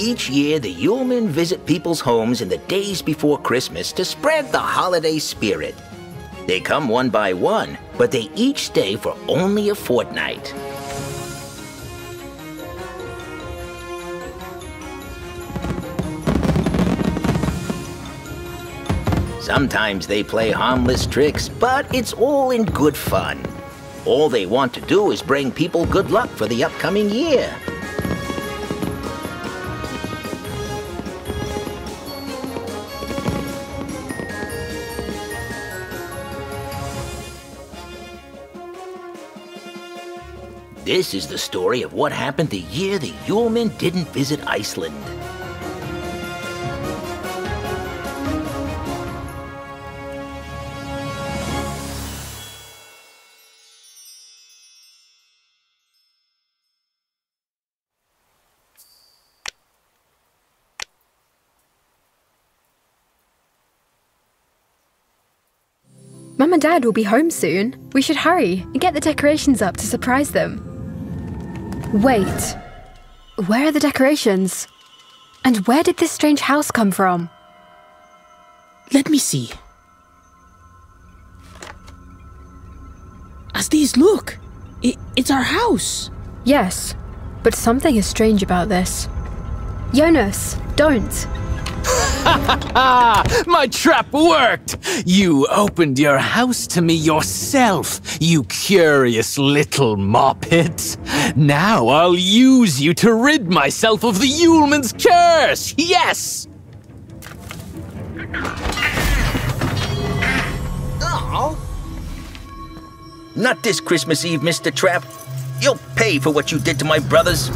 Each year, the Yulemen visit people's homes in the days before Christmas to spread the holiday spirit. They come one by one, but they each stay for only a fortnight. Sometimes they play harmless tricks, but it's all in good fun. All they want to do is bring people good luck for the upcoming year. This is the story of what happened the year the Yulemen didn't visit Iceland. Mum and Dad will be home soon. We should hurry and get the decorations up to surprise them. Wait. Where are the decorations? And where did this strange house come from? Let me see. As these look, i it's our house. Yes, but something is strange about this. Jonas, don't. My trap worked! You opened your house to me yourself, you curious little moppet. Now I'll use you to rid myself of the Yuleman's curse! Yes! Oh. Not this Christmas Eve, Mr. Trapp. You'll pay for what you did to my brothers.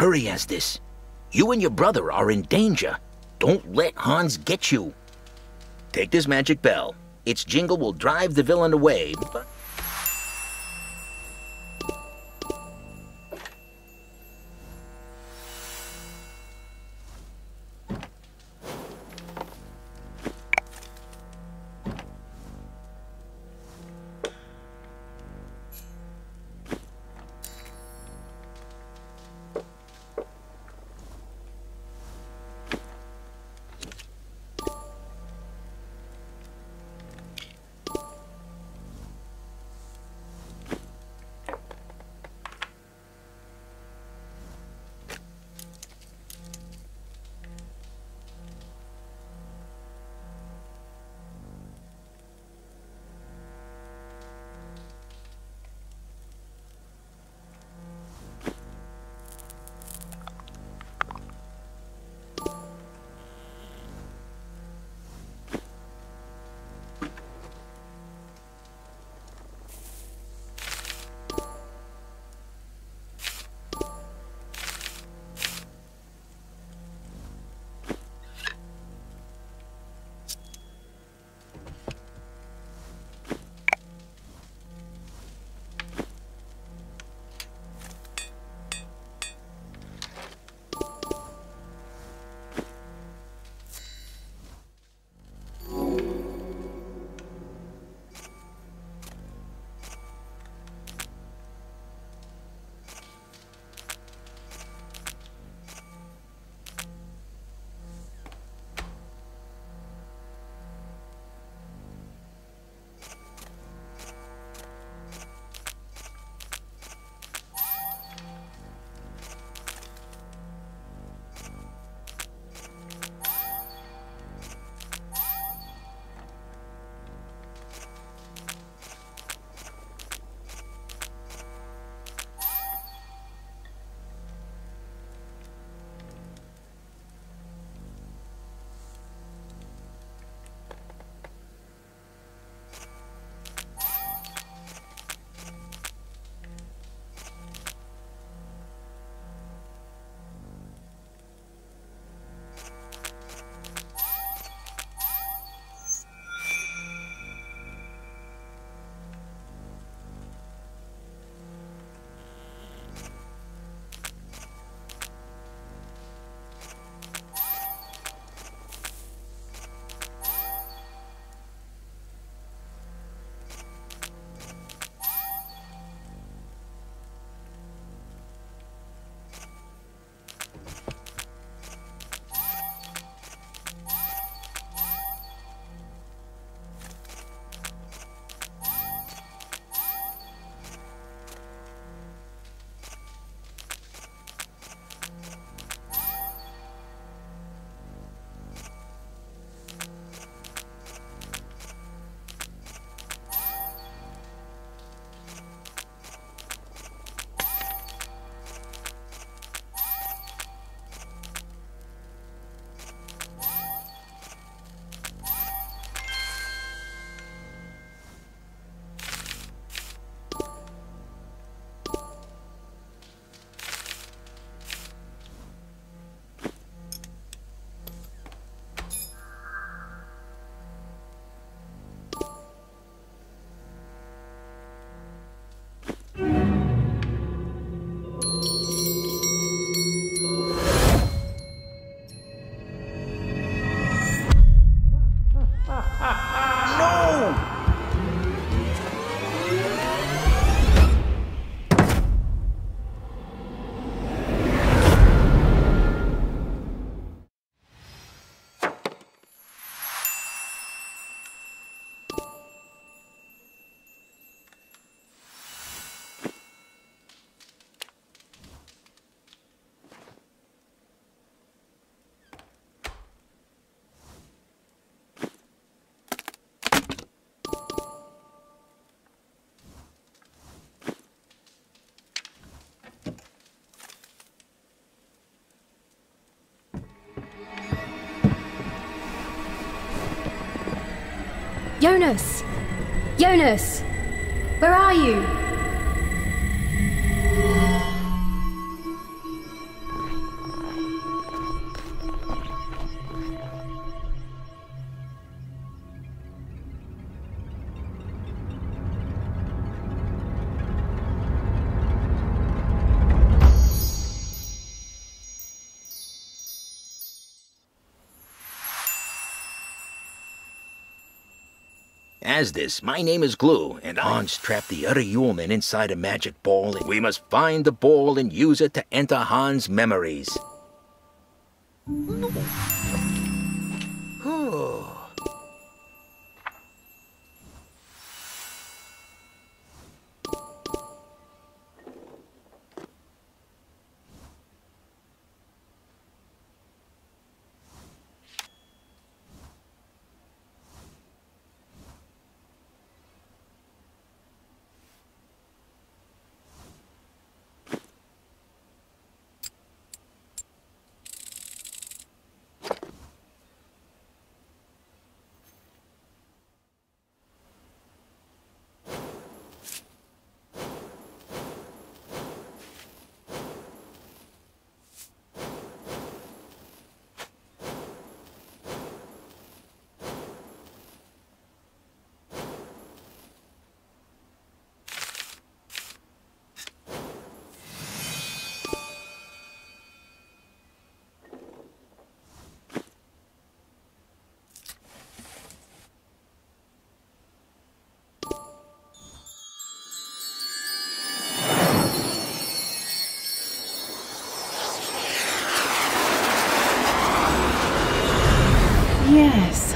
Hurry, Estes. You and your brother are in danger. Don't let Hans get you. Take this magic bell. Its jingle will drive the villain away, but... Jonas! Jonas! Where are you? As this, my name is Glue, and Hans trapped the other Yuleman inside a magic ball. We must find the ball and use it to enter Hans' memories.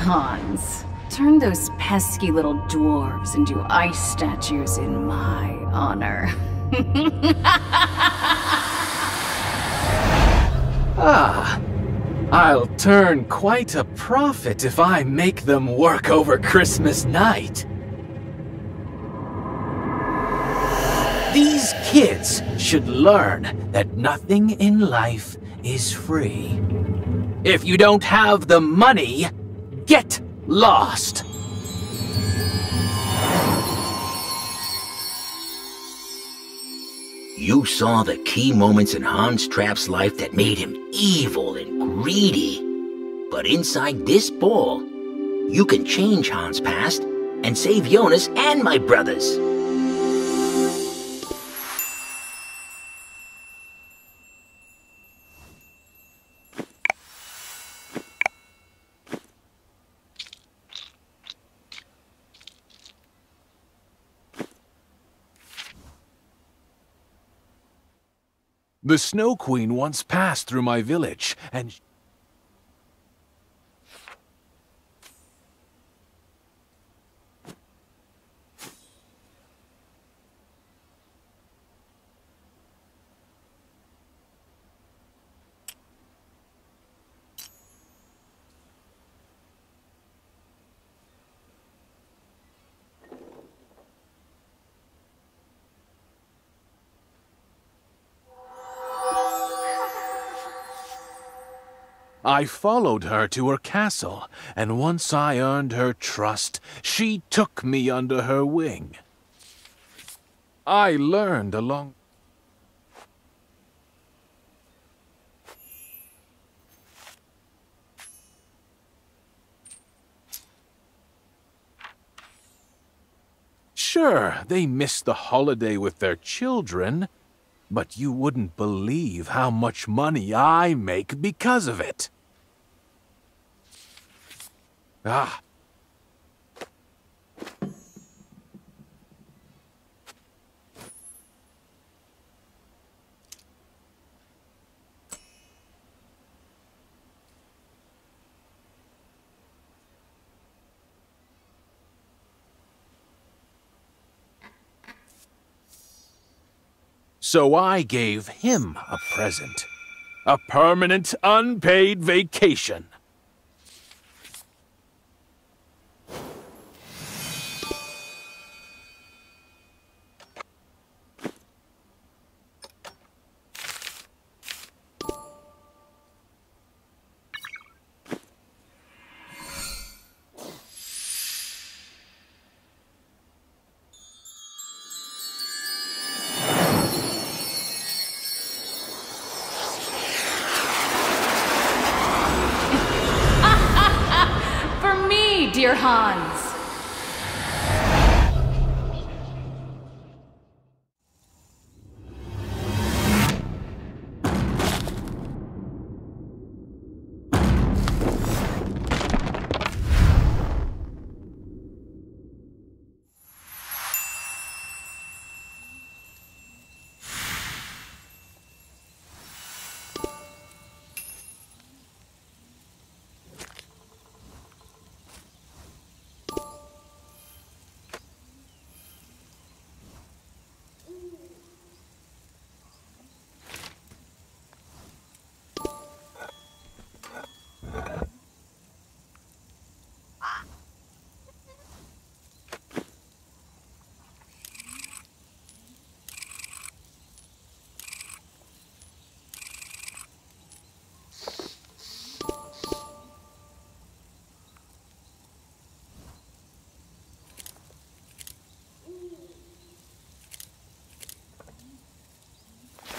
Hans. Turn those pesky little dwarves into ice statues in my honor. Ah, I'll turn quite a profit if I make them work over Christmas night. These kids should learn that nothing in life is free. If you don't have the money, get lost. You saw the key moments in Hans Trapp's life that made him evil and greedy. But inside this ball, you can change Hans' past and save Jonas and my brothers. The Snow Queen once passed through my village, and I followed her to her castle, and once I earned her trust, she took me under her wing. I learned along Sure, they miss the holiday with their children, but you wouldn't believe how much money I make because of it. Ah. So I gave him a present. A permanent unpaid vacation. Here,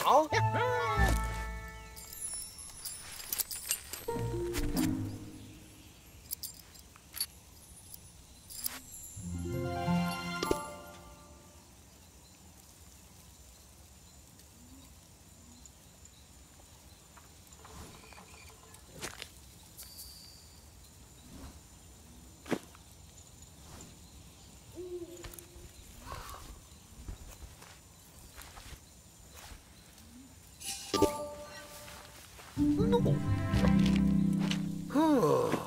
好。No.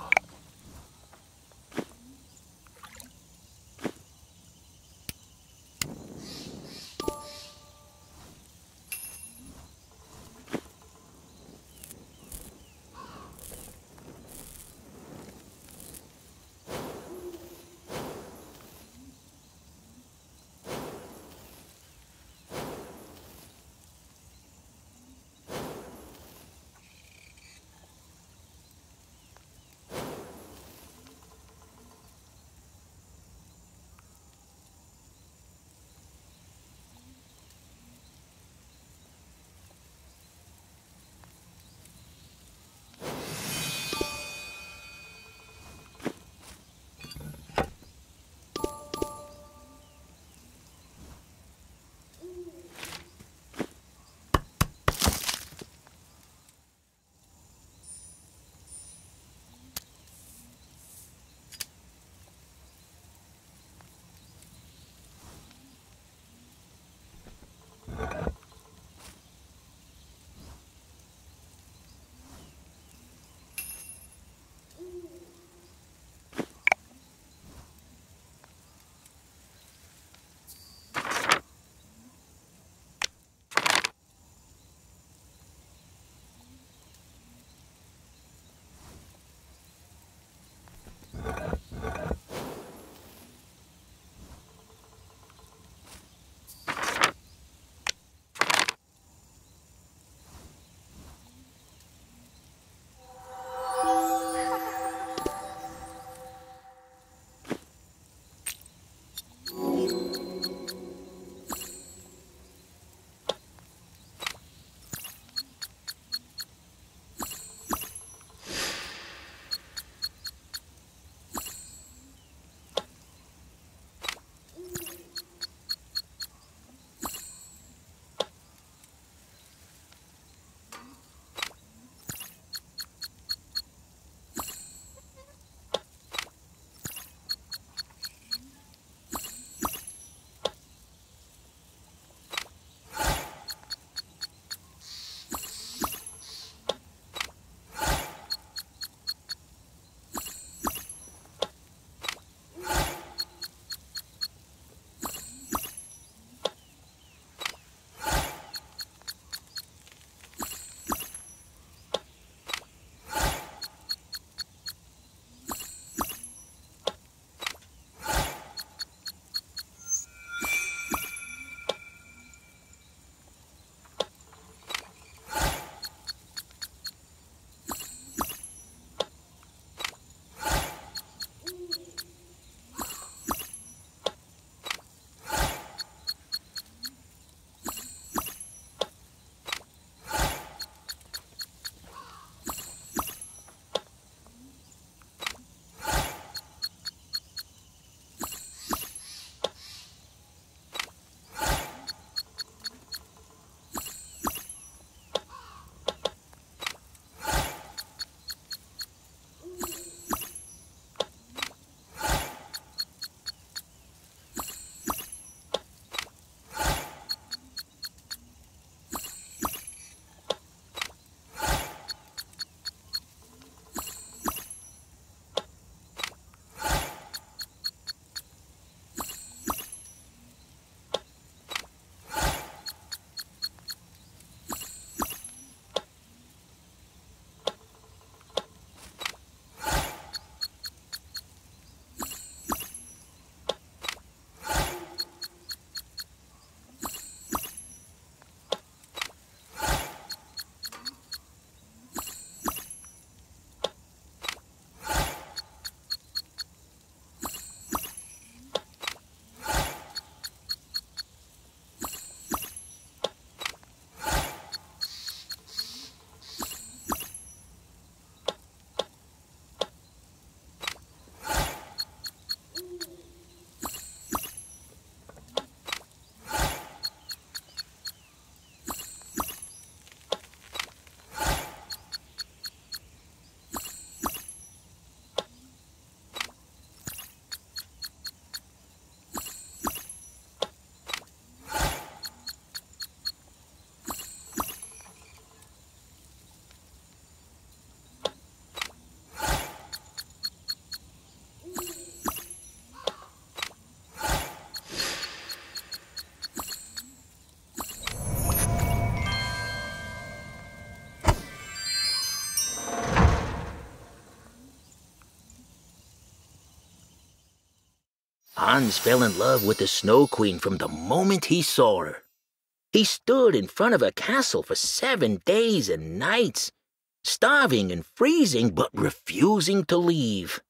Hans! Fell in love with the Snow Queen from the moment he saw her. He stood in front of her castle for seven days and nights, starving and freezing, but refusing to leave.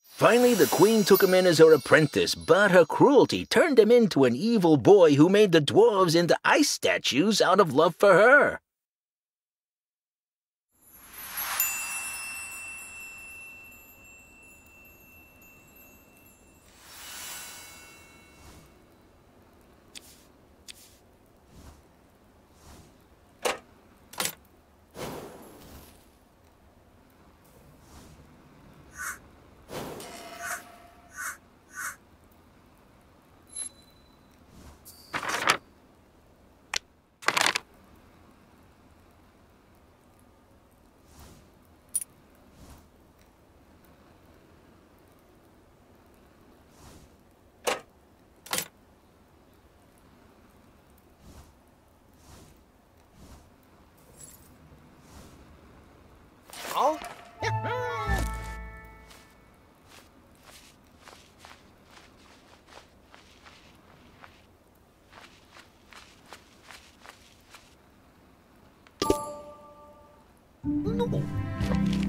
Finally, the queen took him in as her apprentice, but her cruelty turned him into an evil boy who made the dwarves into ice statues out of love for her. No.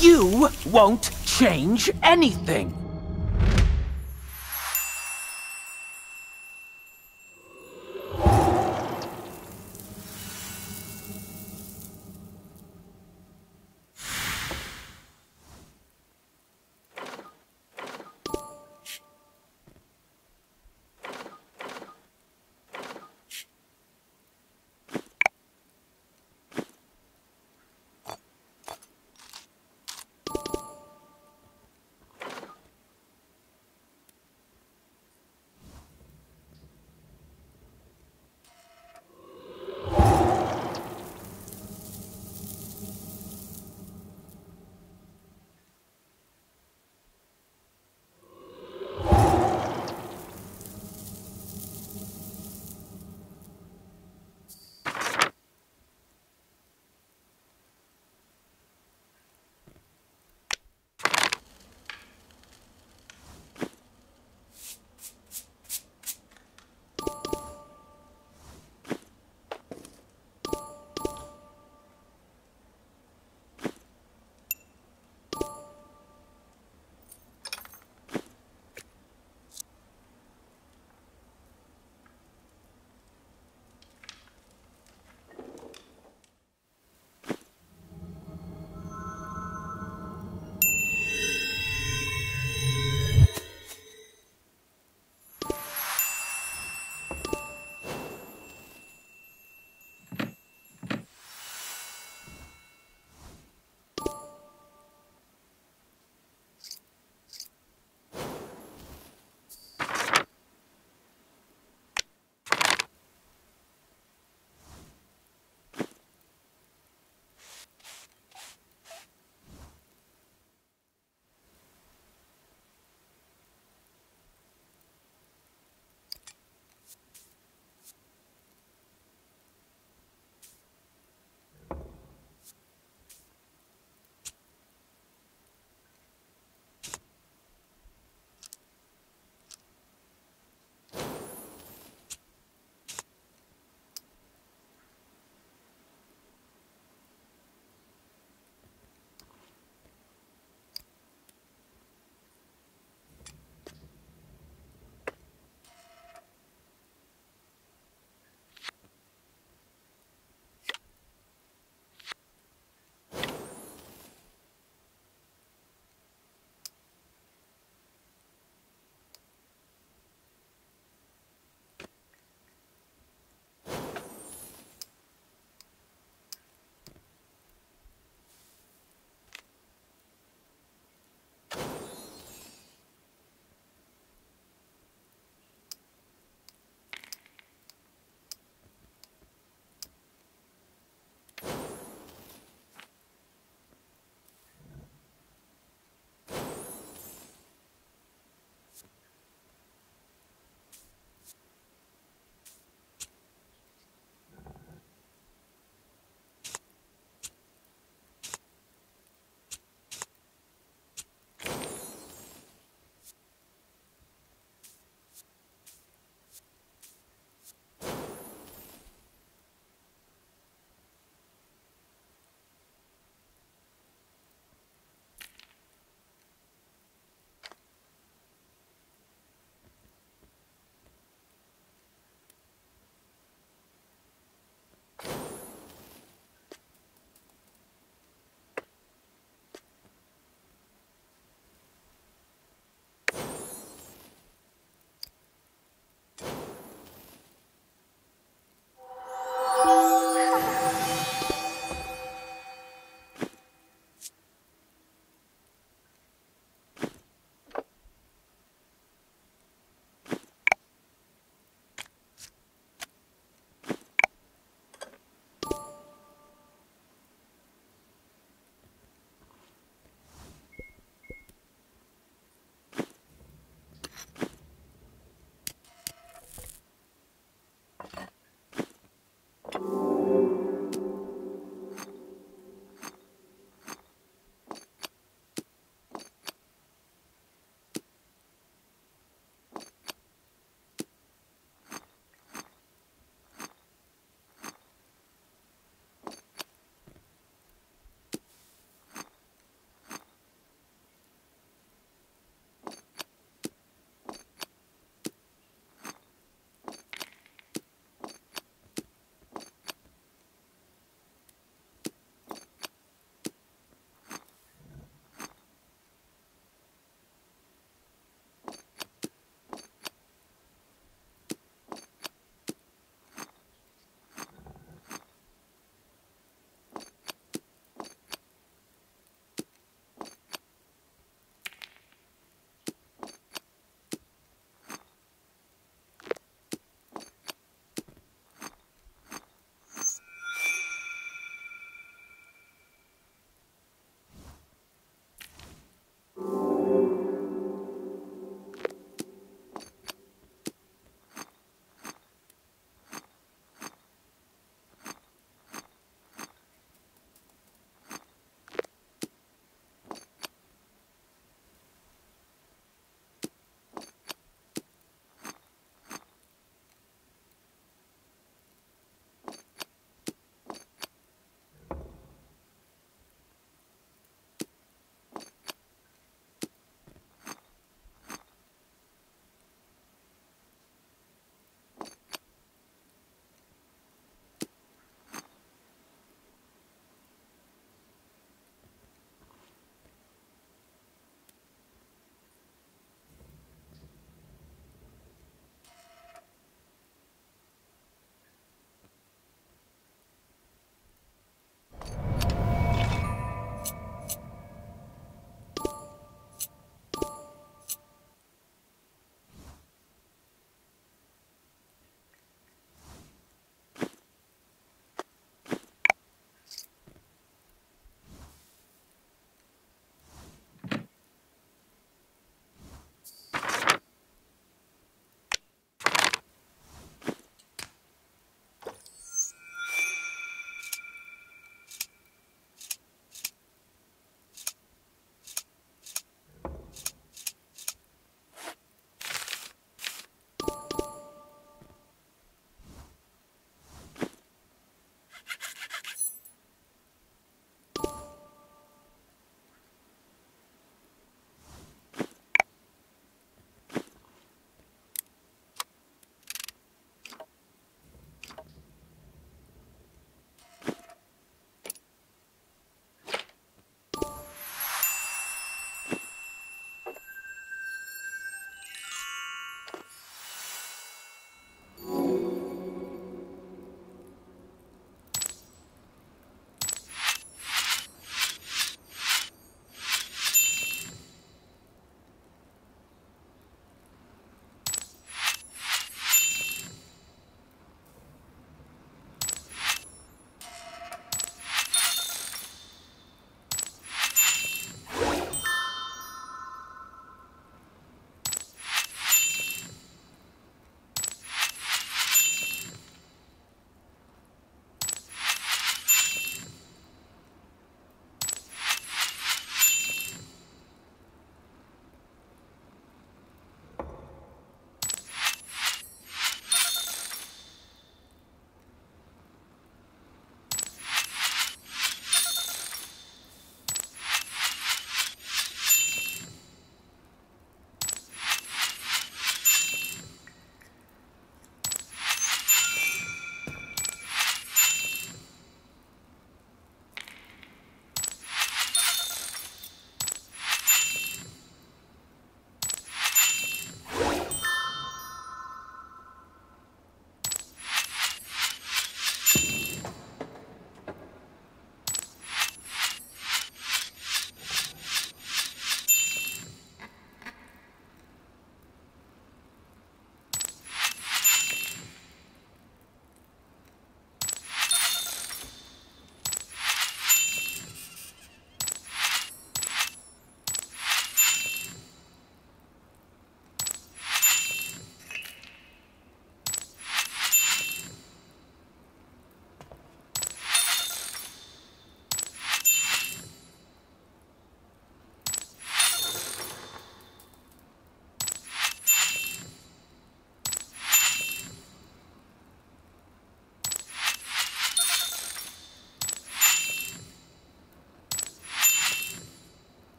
You won't change anything.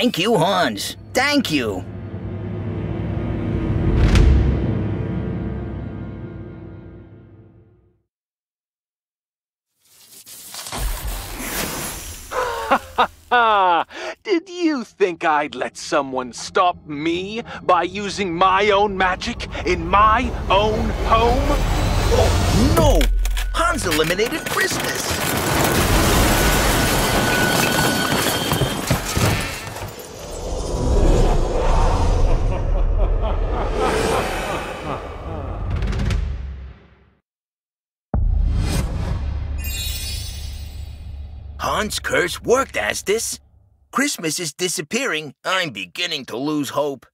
Thank you, Hans. Thank you. Did you think I'd let someone stop me by using my own magic in my own home? Oh, no! Hans eliminated Christmas! Hans' curse worked, Astus. Christmas is disappearing. I'm beginning to lose hope.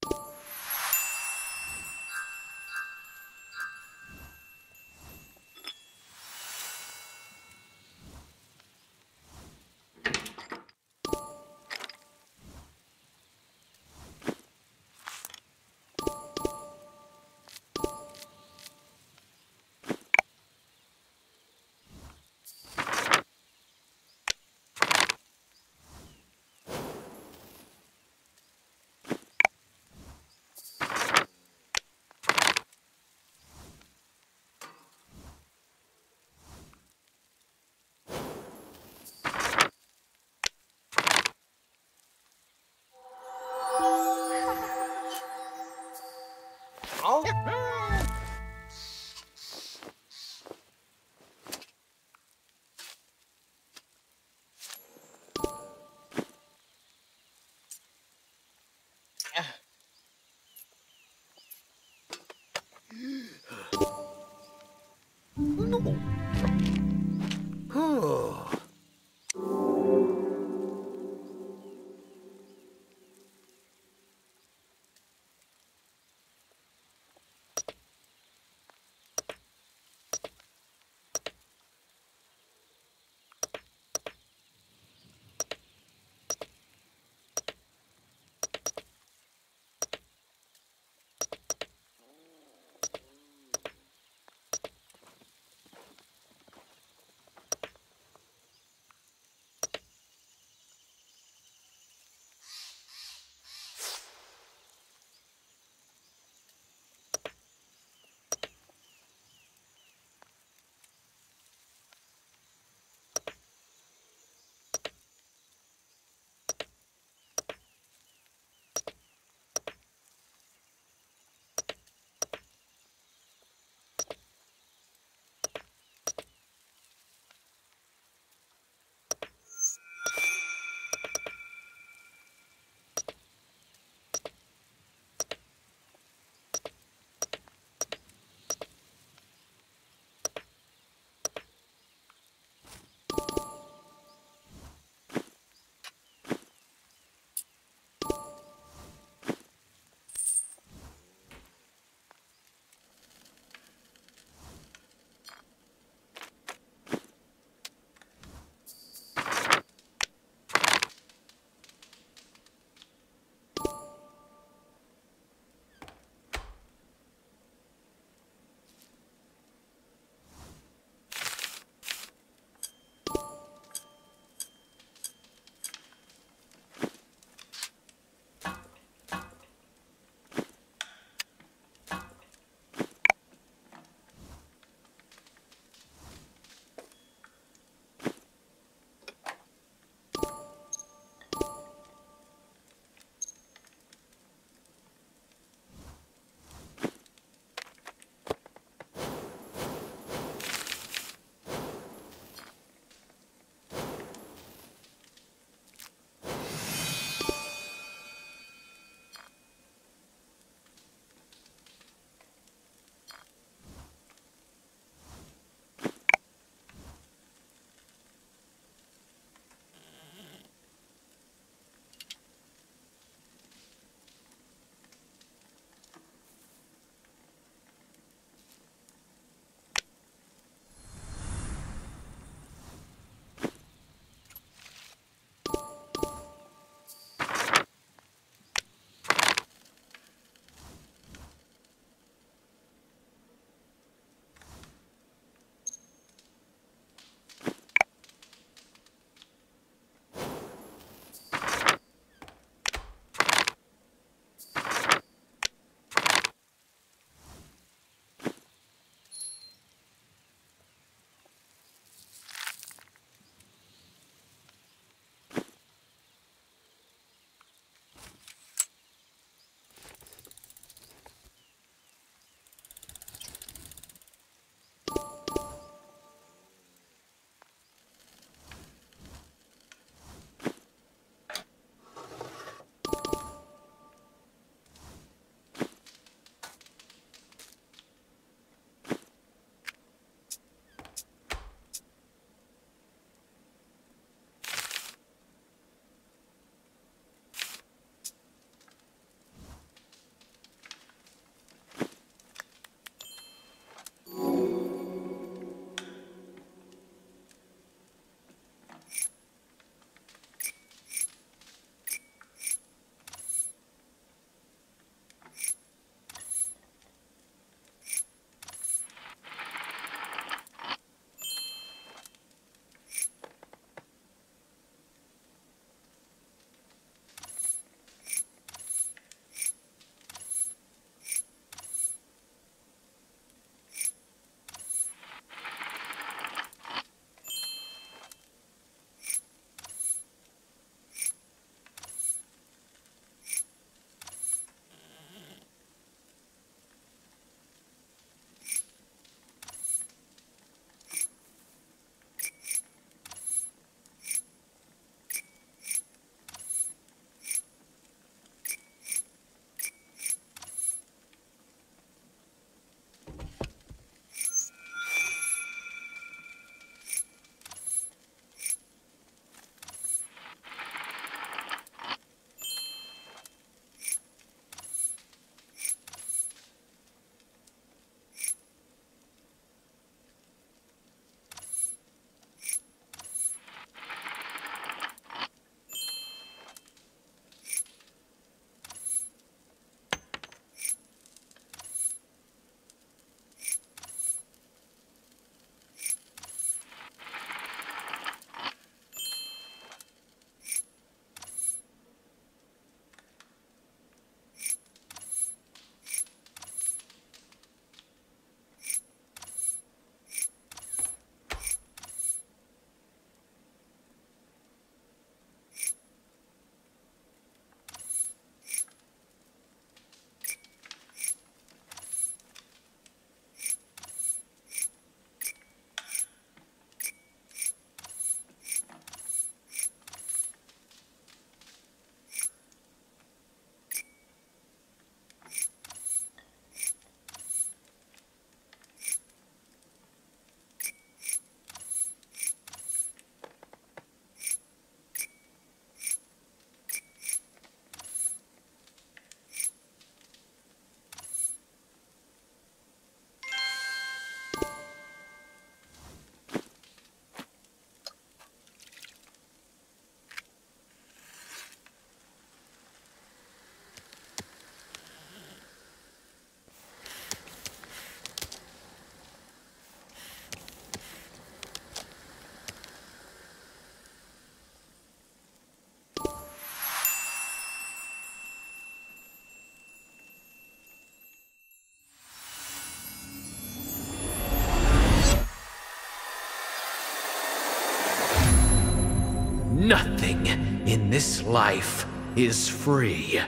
Nothing in this life is free.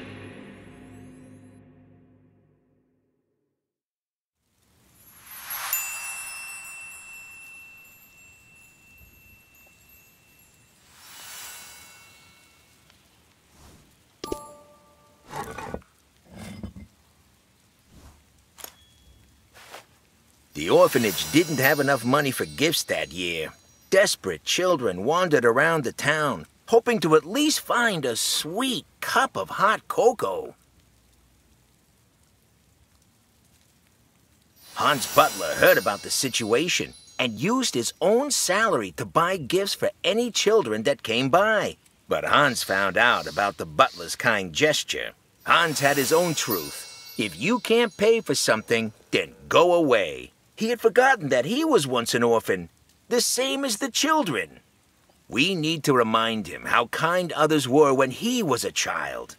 The orphanage didn't have enough money for gifts that year. Desperate children wandered around the town, hoping to at least find a sweet cup of hot cocoa. Hans Butler heard about the situation and used his own salary to buy gifts for any children that came by. But Hans found out about the butler's kind gesture. Hans had his own truth. If you can't pay for something, then go away. He had forgotten that he was once an orphan, the same as the children. We need to remind him how kind others were when he was a child.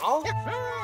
好。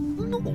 No.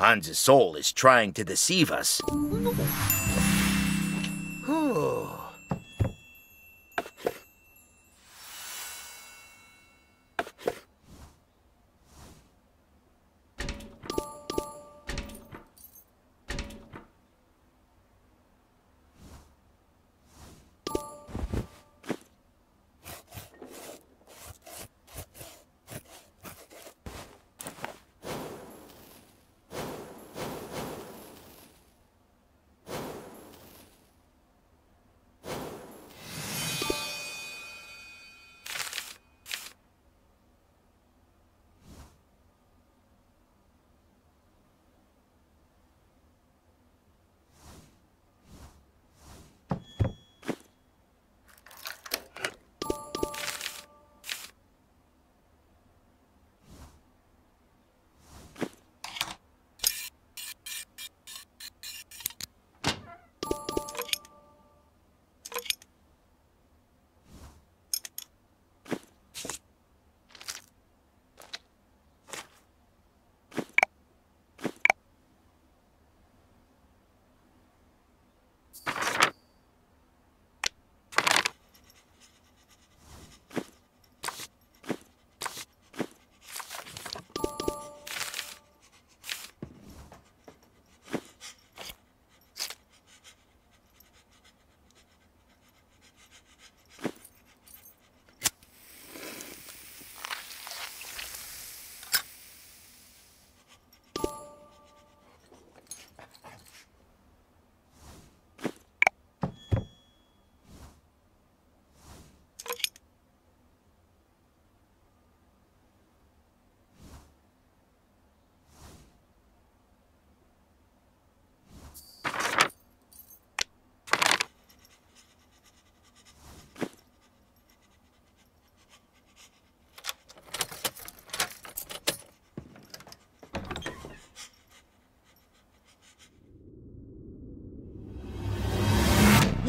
Hans's soul is trying to deceive us.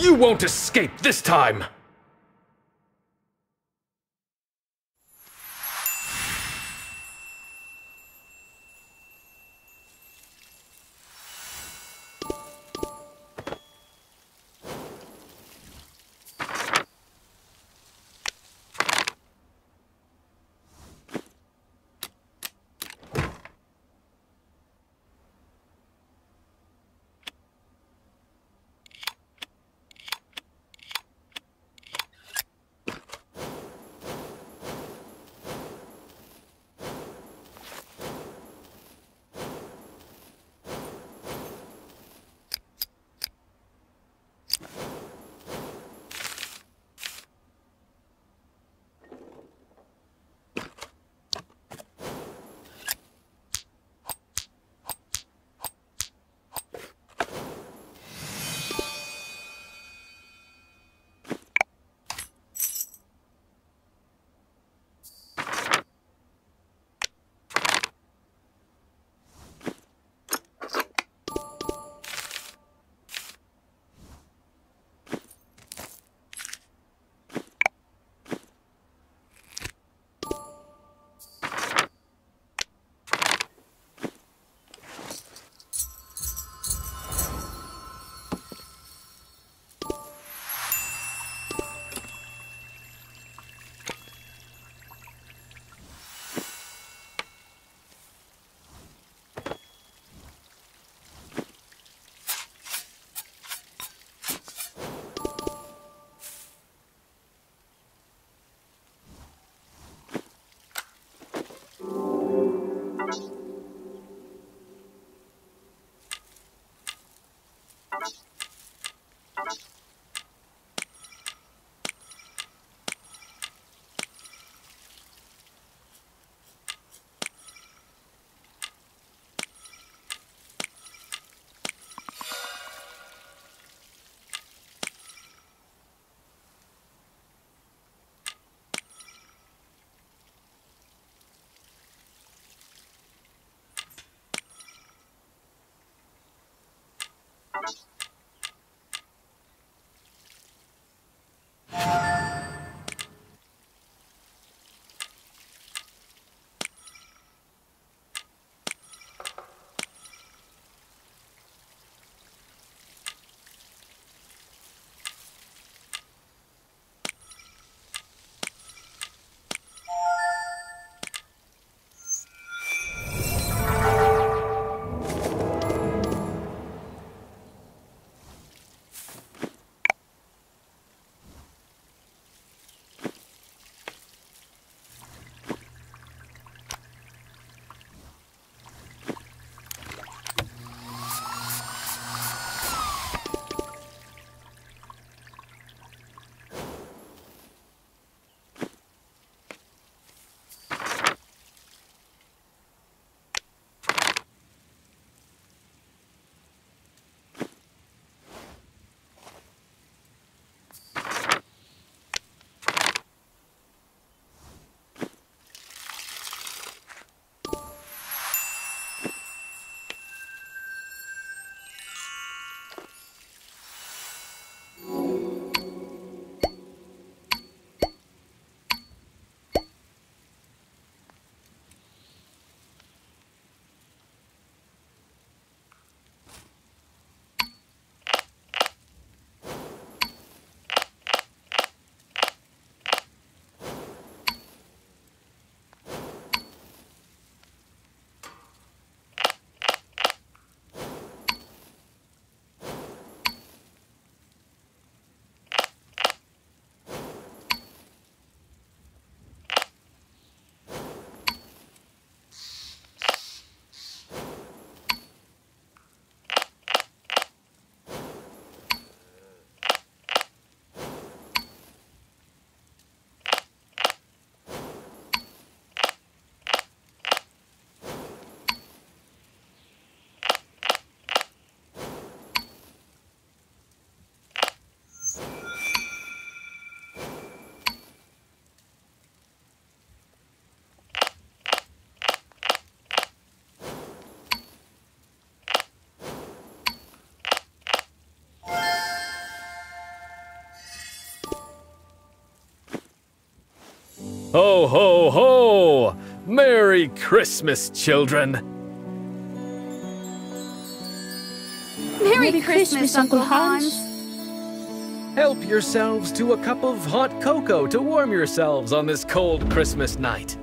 You won't escape this time! Thank you. Ho, ho, ho! Merry Christmas, children! Merry, Christmas, Uncle Hans. Help yourselves to a cup of hot cocoa to warm yourselves on this cold Christmas night.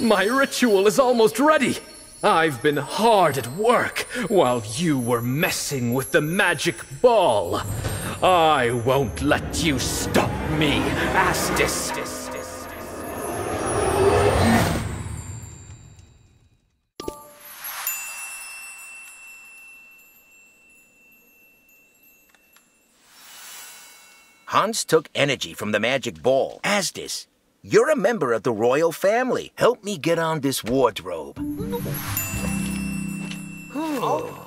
My ritual is almost ready. I've been hard at work while you were messing with the magic ball. I won't let you stop me, Asdis. Hans took energy from the magic ball. Asdis, you're a member of the royal family. Help me get on this wardrobe. Oh.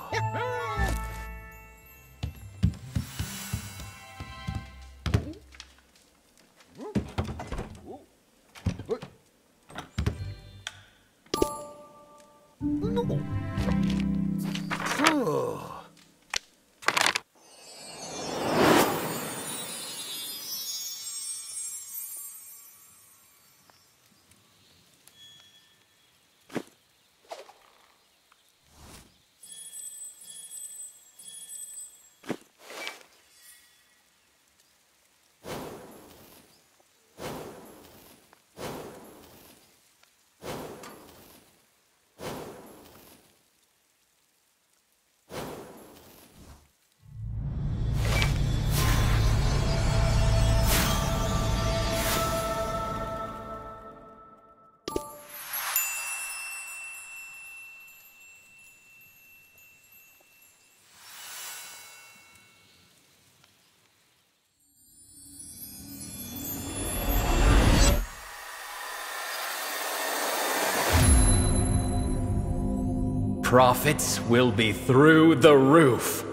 Profits will be through the roof.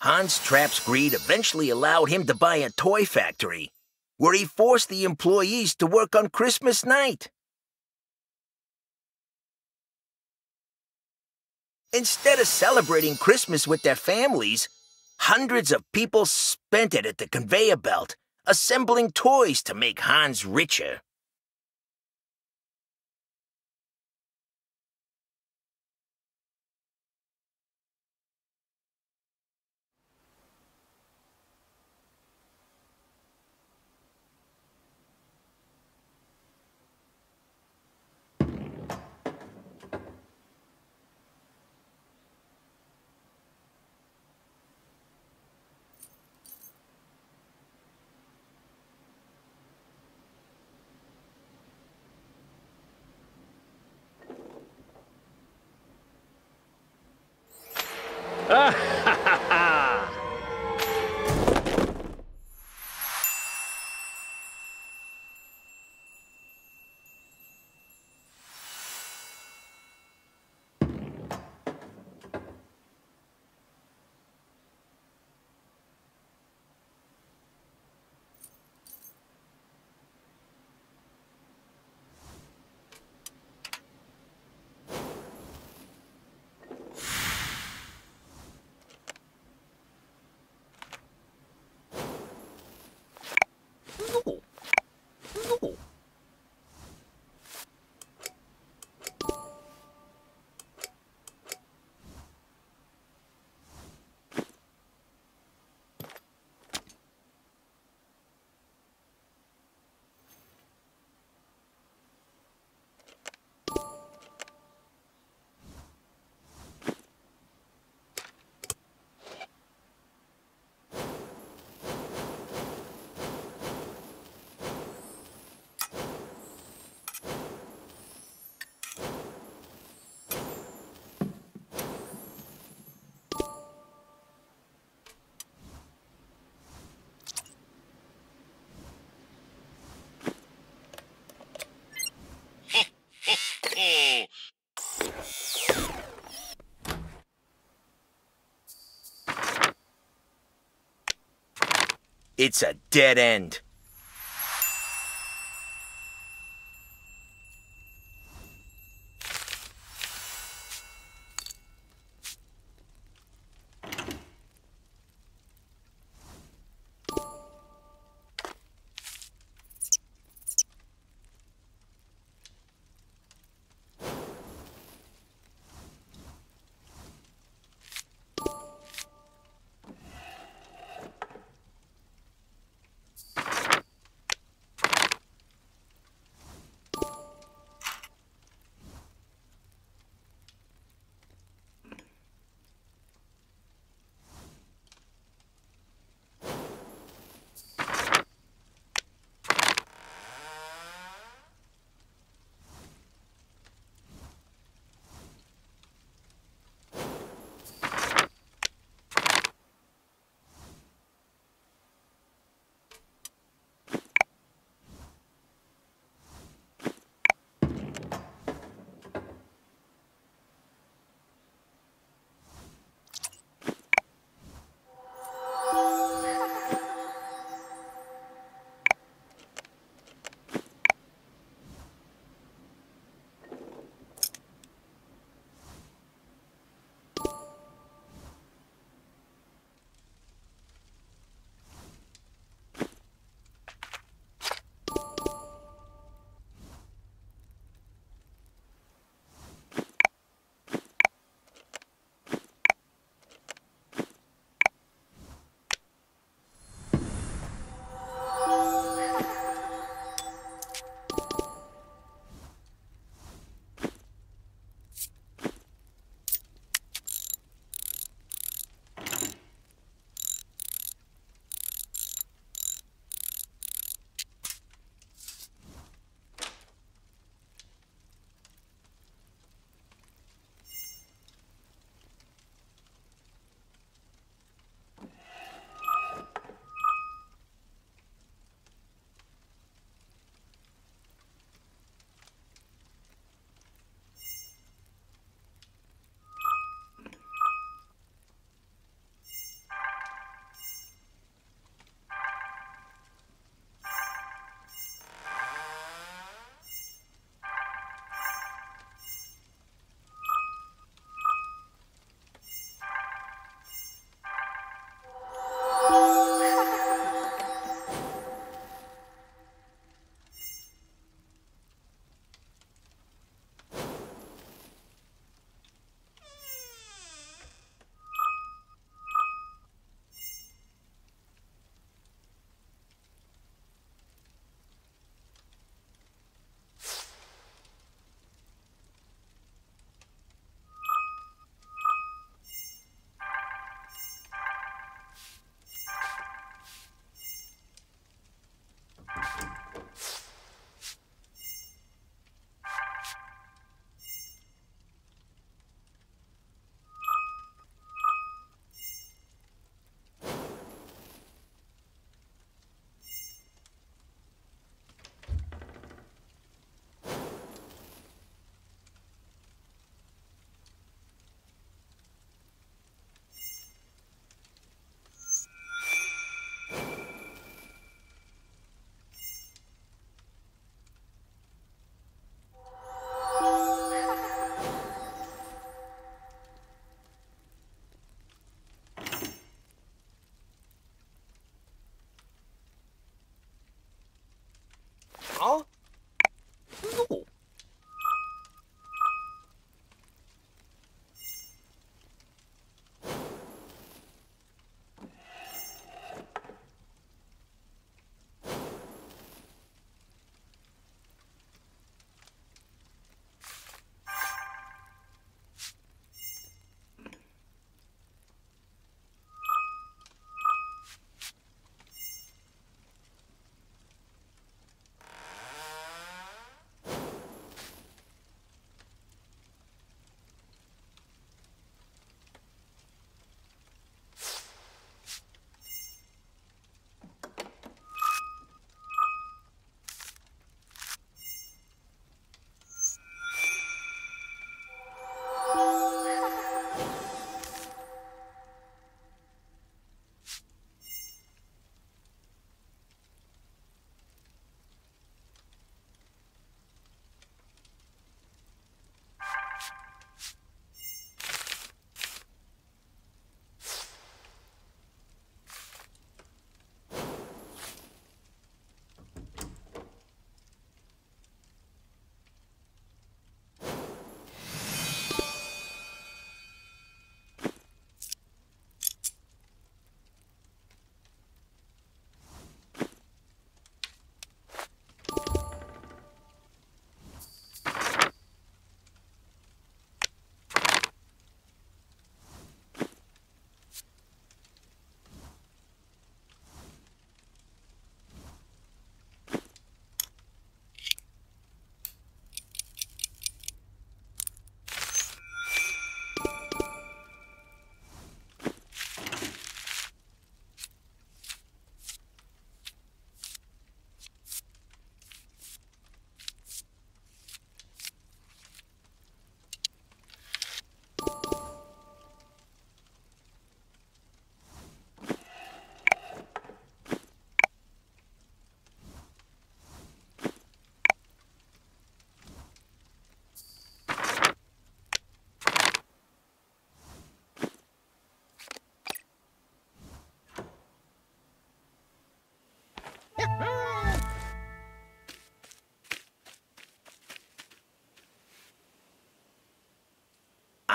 Hans Trapp's greed eventually allowed him to buy a toy factory, where he forced the employees to work on Christmas night. Instead of celebrating Christmas with their families, hundreds of people spent it at the conveyor belt, assembling toys to make Hans richer. It's a dead end.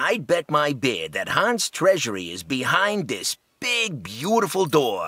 I'd bet my bid that Hans' treasury is behind this big, beautiful door.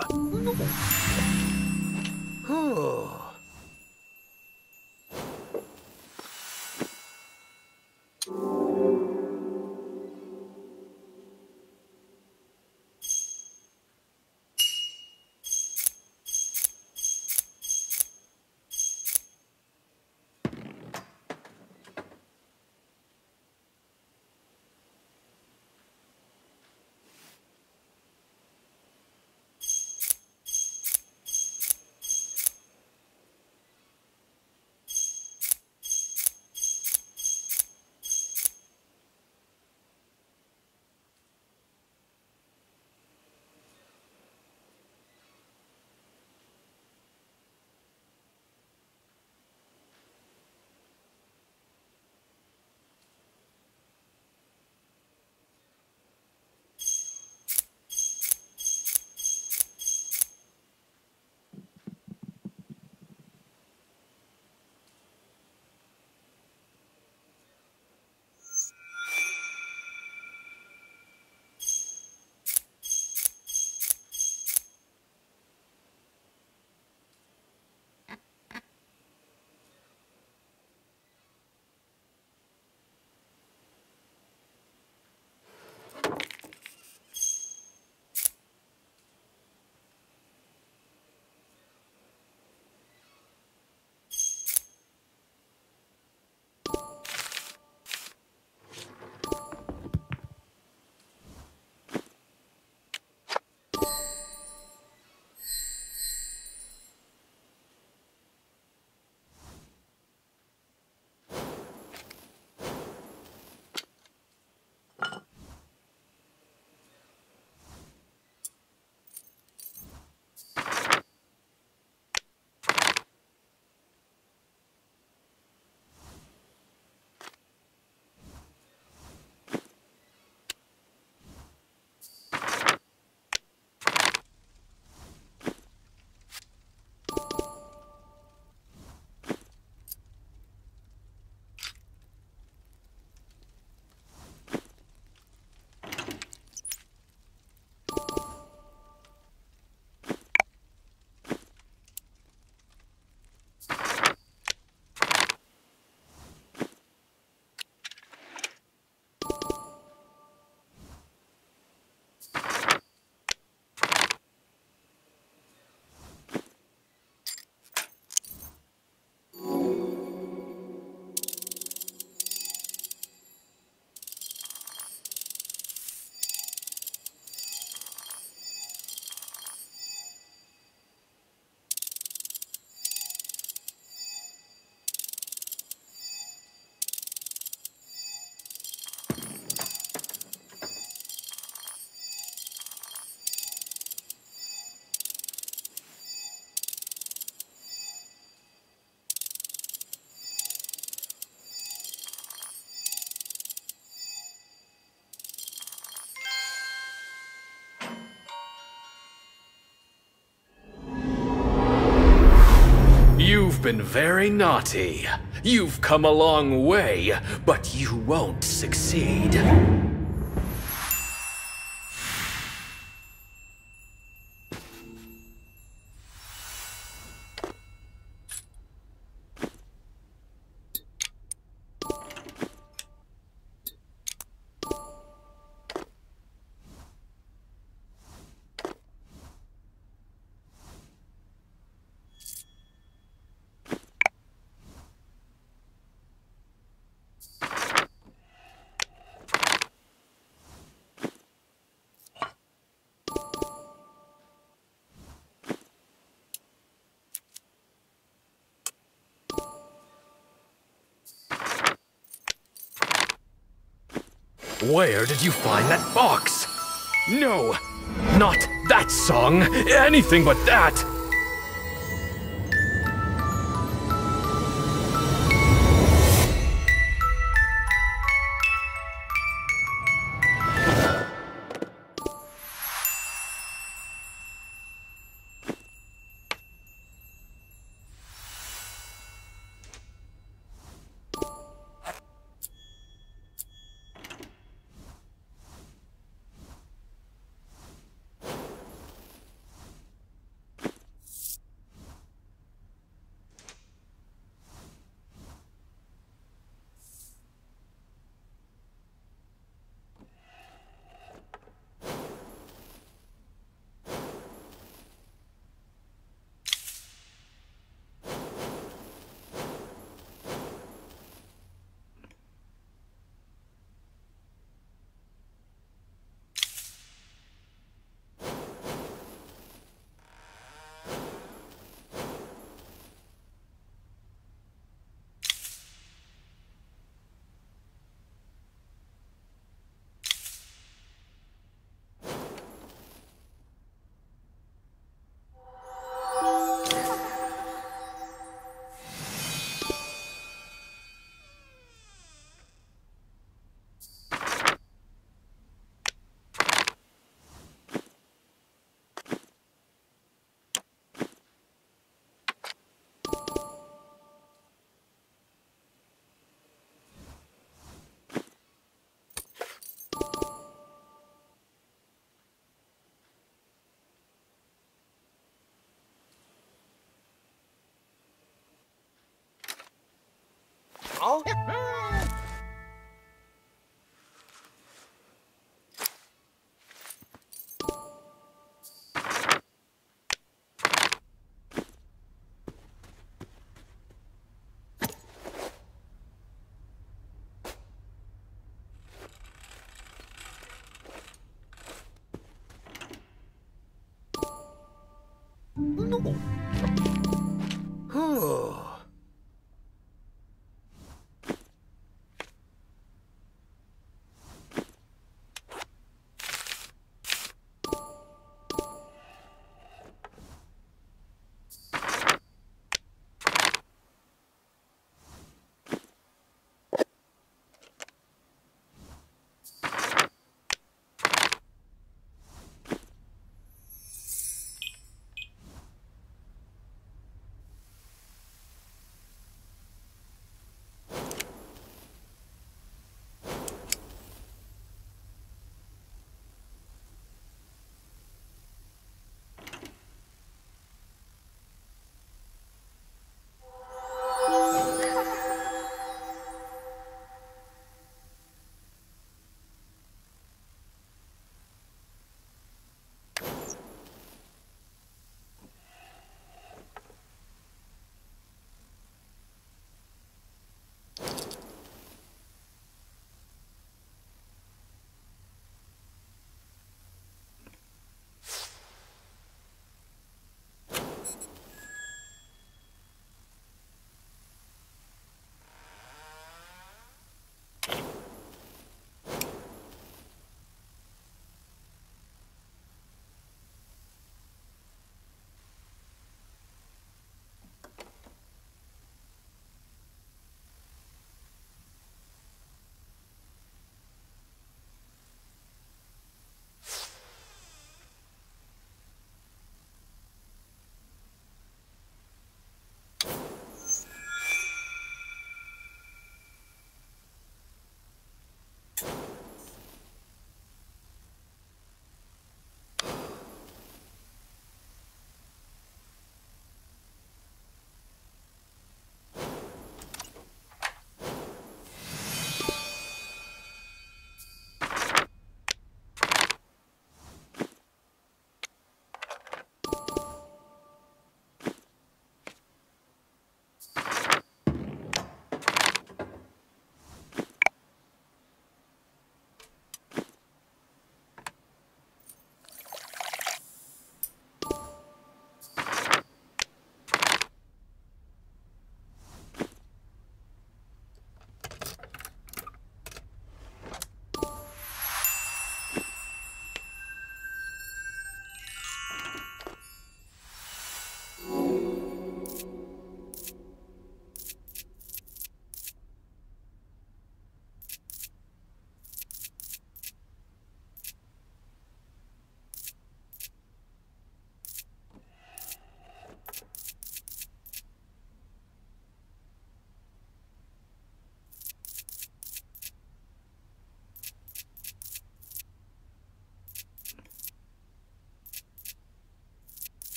Been very naughty. You've come a long way, but you won't succeed. Where did you find that box? No, not that song. Anything but that. Oh. no.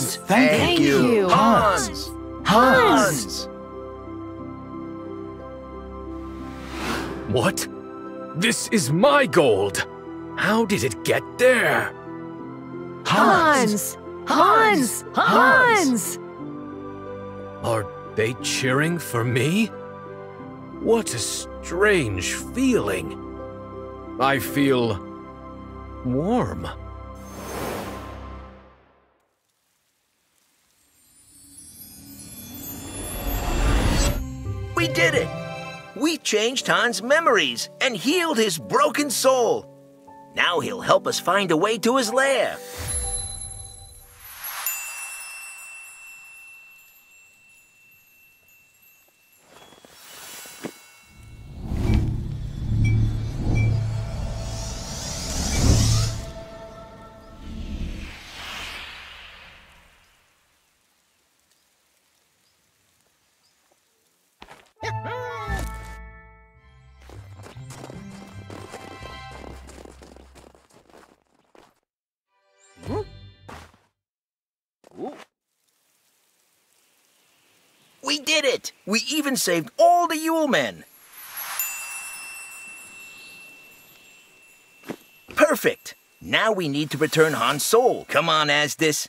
Hans, thank, Thank you. Hans. Hans! What? This is my gold! How did it get there? Hans! Hans! Hans! Are they cheering for me? What a strange feeling. I feel warm. Did it! We changed Hans' memories and healed his broken soul. Now he'll help us find a way to his lair. Did it! We even saved all the Yule men. Perfect! Now we need to return Han's soul. Come on, Asdis.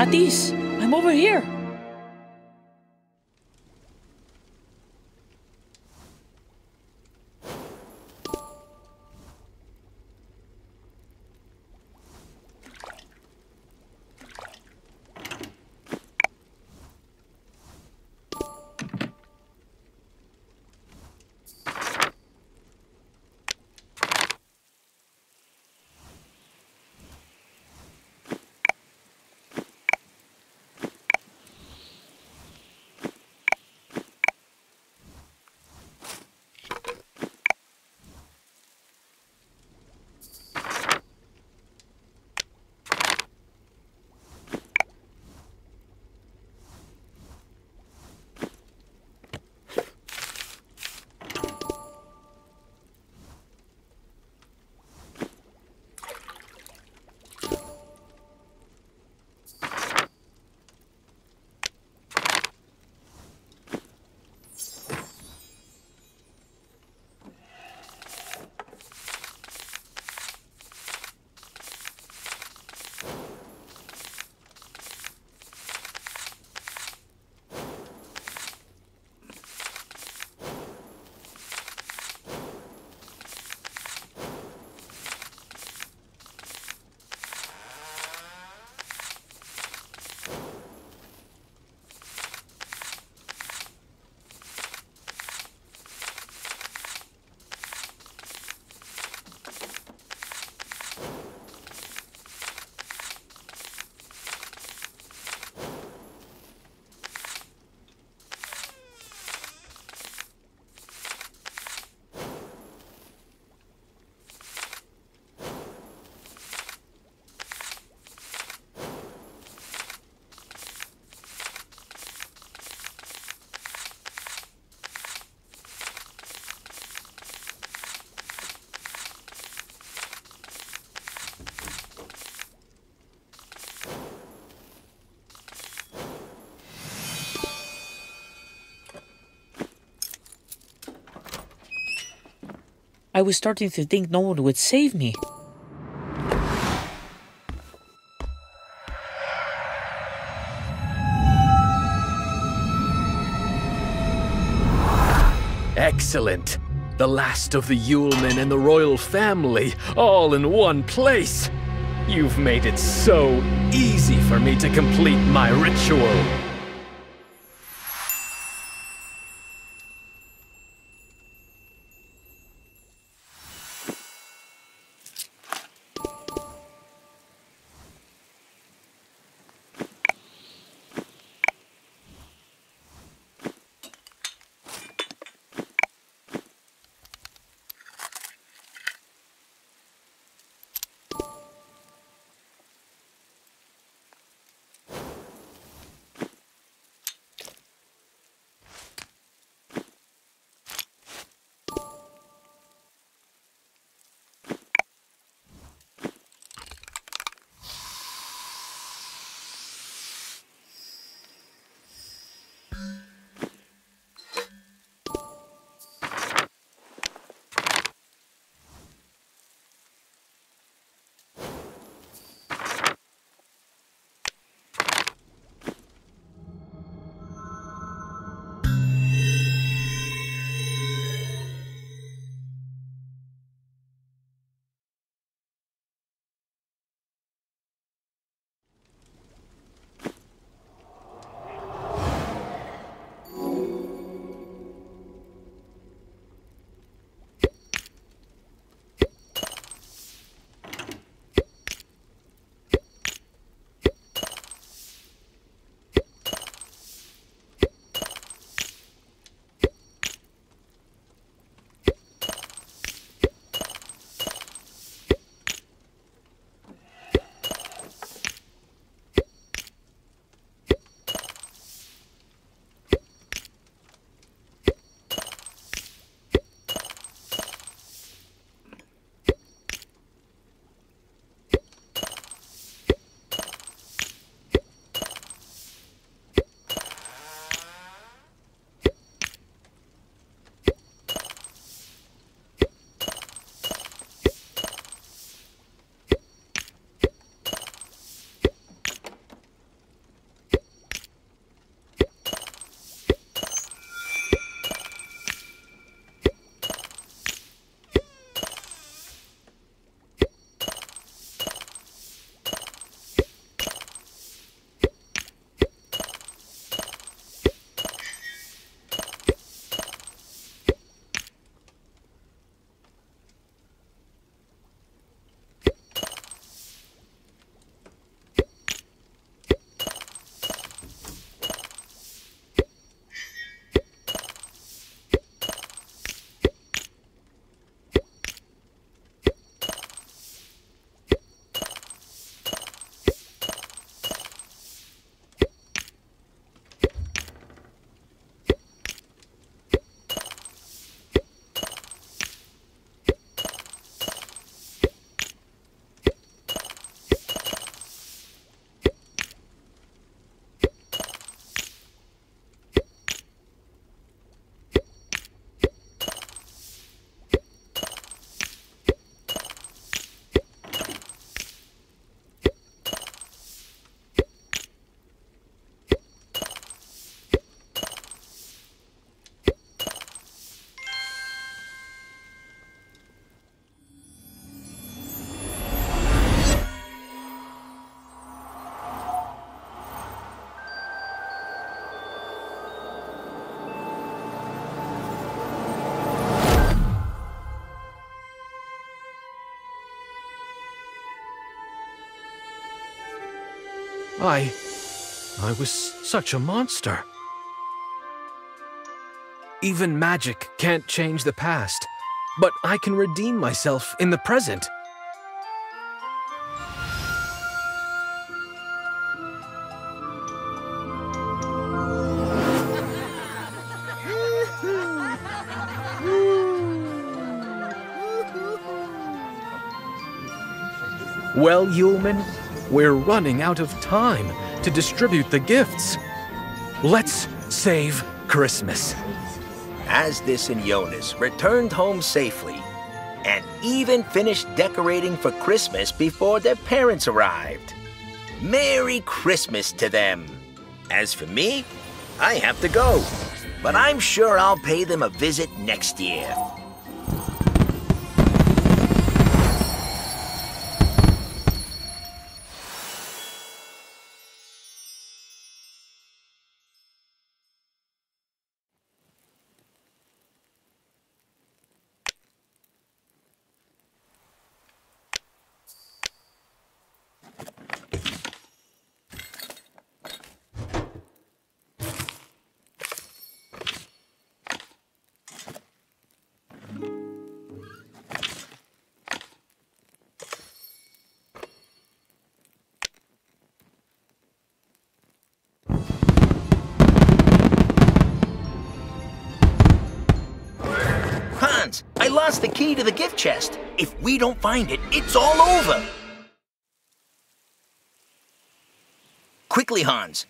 Asdis, I'm over here. I was starting to think no one would save me. Excellent. The last of the Yulemen and the royal family, all in one place. You've made it so easy for me to complete my ritual. I. I was such a monster. Even magic can't change the past, but I can redeem myself in the present. Well, Yuleman, we're running out of time to distribute the gifts. Let's save Christmas. Asdis and Jonas returned home safely. and even finished decorating for Christmas before their parents arrived. Merry Christmas to them. As for me, I have to go, but I'm sure I'll pay them a visit next year. Lost the key to the gift chest. If we don't find it, it's all over. Quickly, Hans.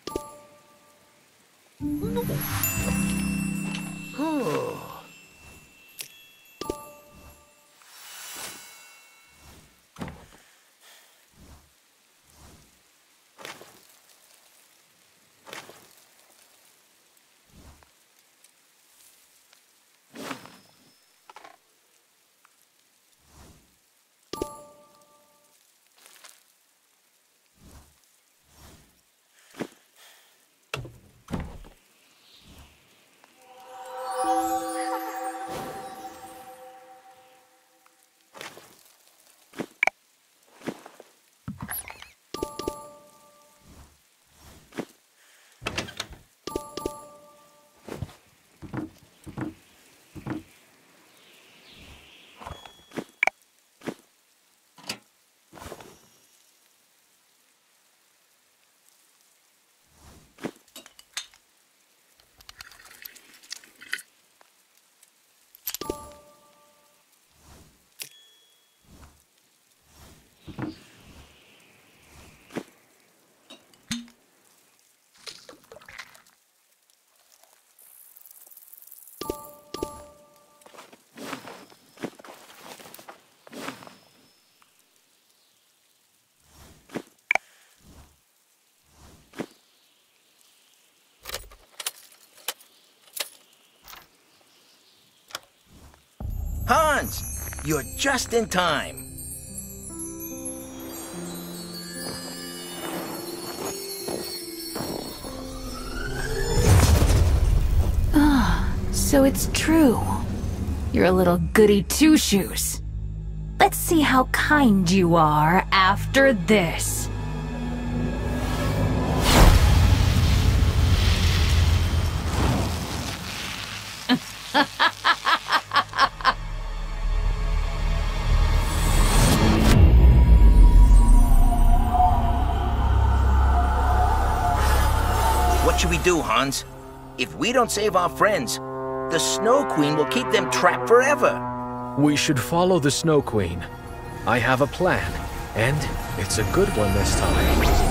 Hans, you're just in time. Ah, so it's true. You're a little goody two shoes. Let's see how kind you are after this. Do, Hans? If we don't save our friends, the Snow Queen will keep them trapped forever. We should follow the Snow Queen. I have a plan, and it's a good one this time.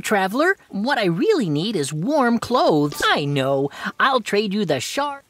Traveler. What I really need is warm clothes. I know. I'll trade you the shark.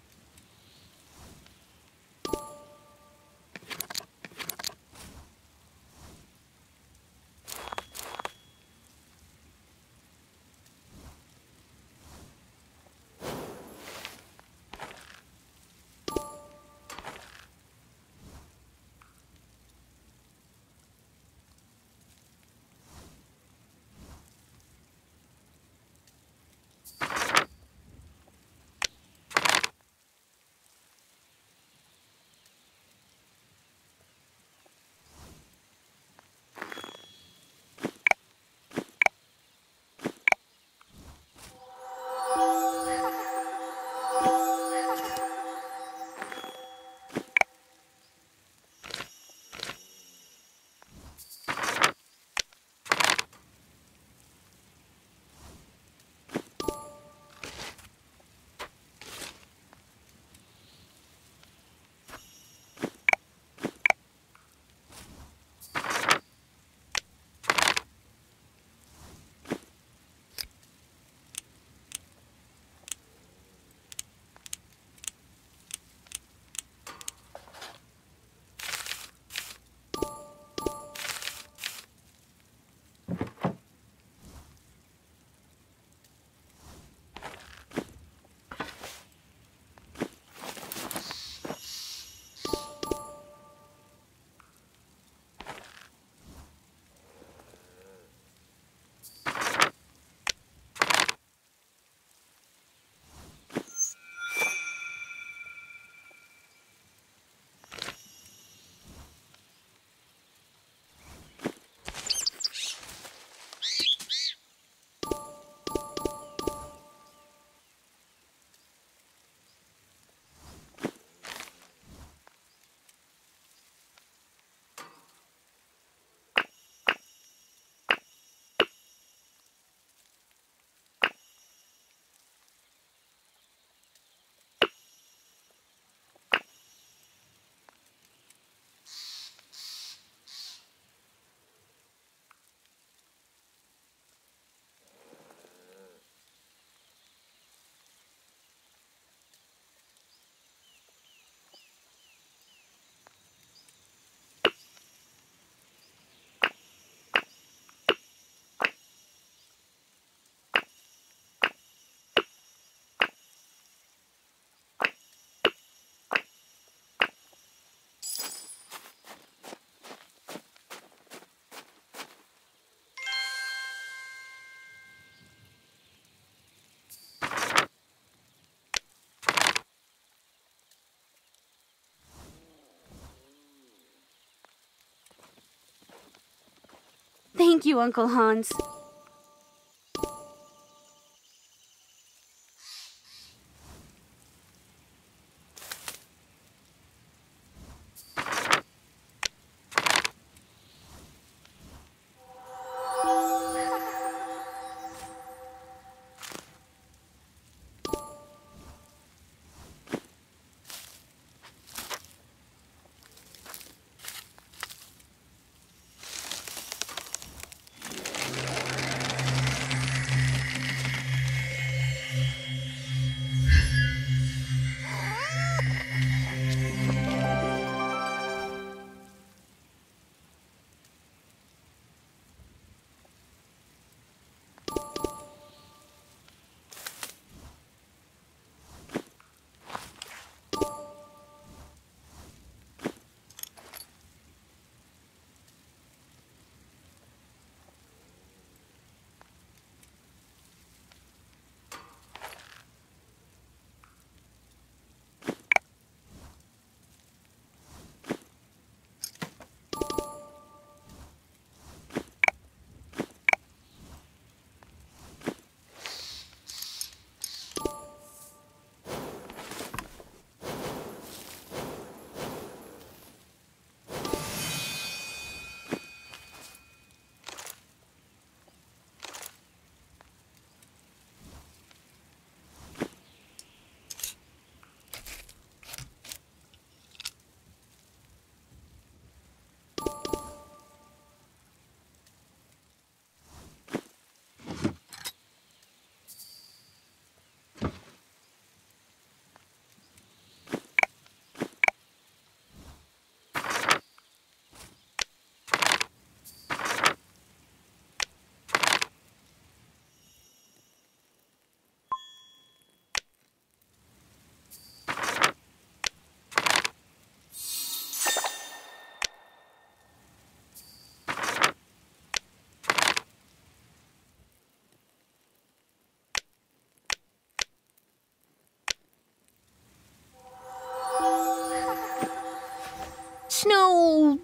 Thank you, Uncle Hans.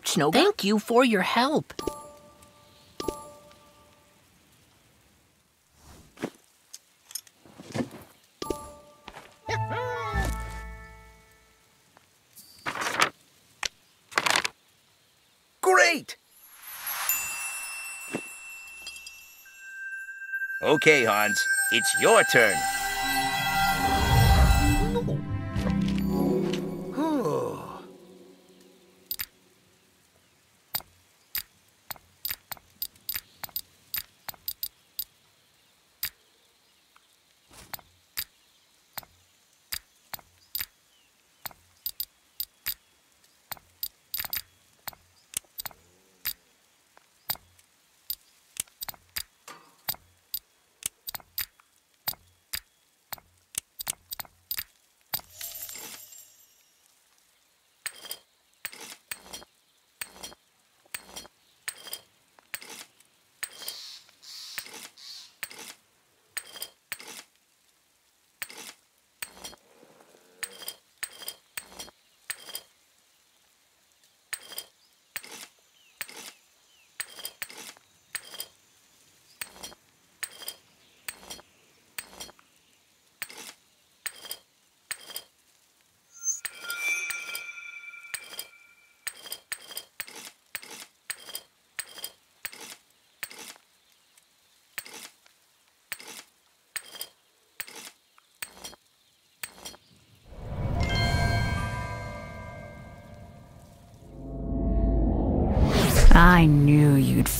Thank you for your help. Great! Okay, Hans, it's your turn.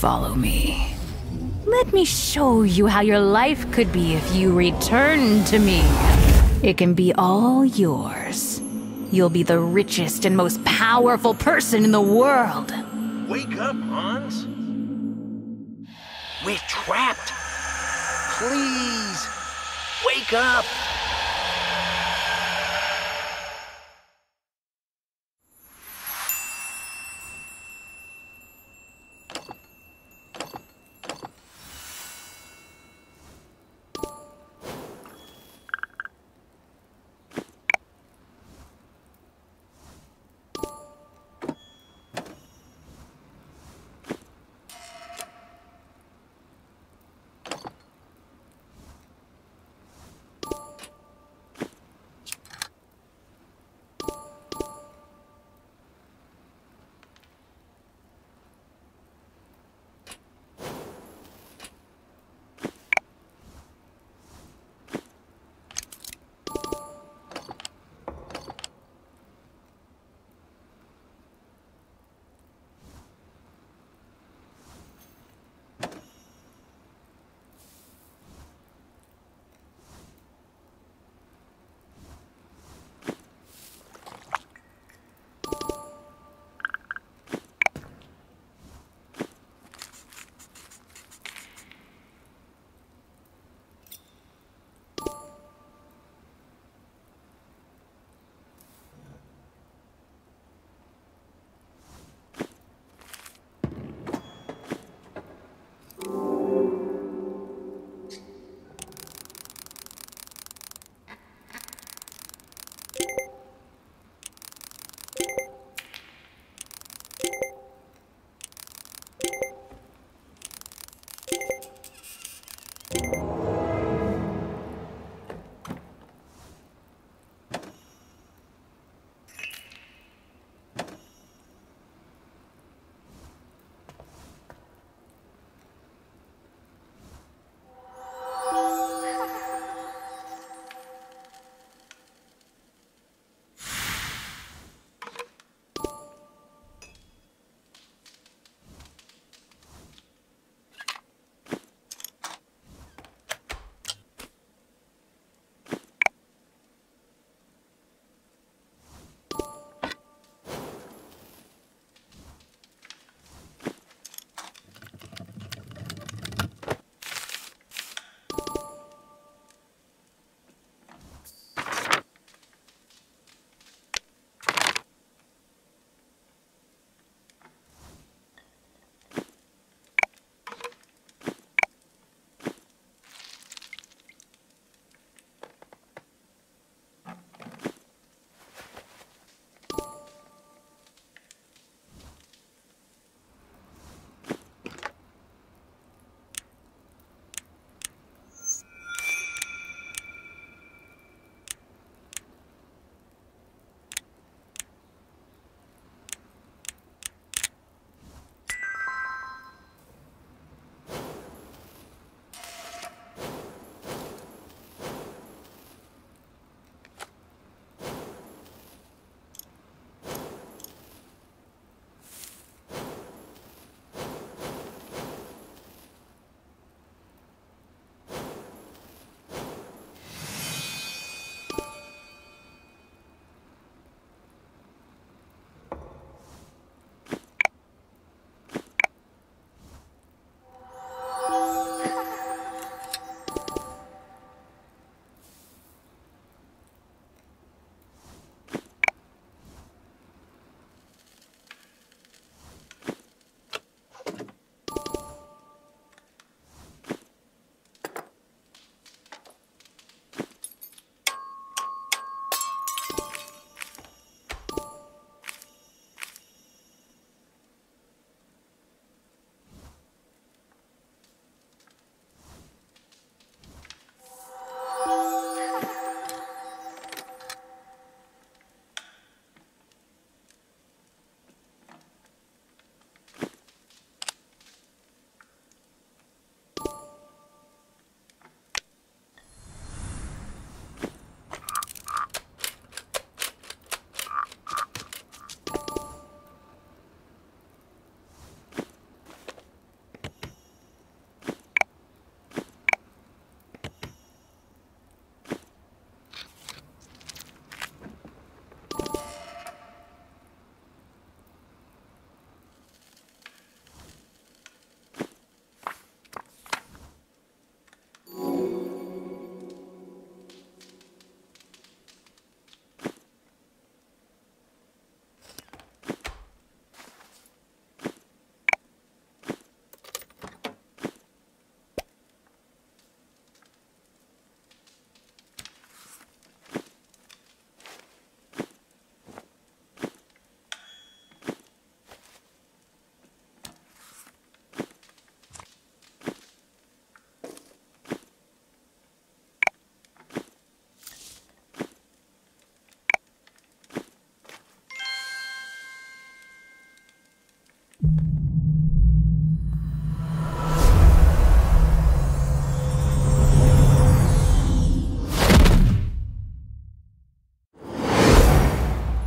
Follow me. Let me show you how your life could be if you return to me. It can be all yours. You'll be the richest and most powerful person in the world. Wake up, Hans. We're trapped. Please, wake up.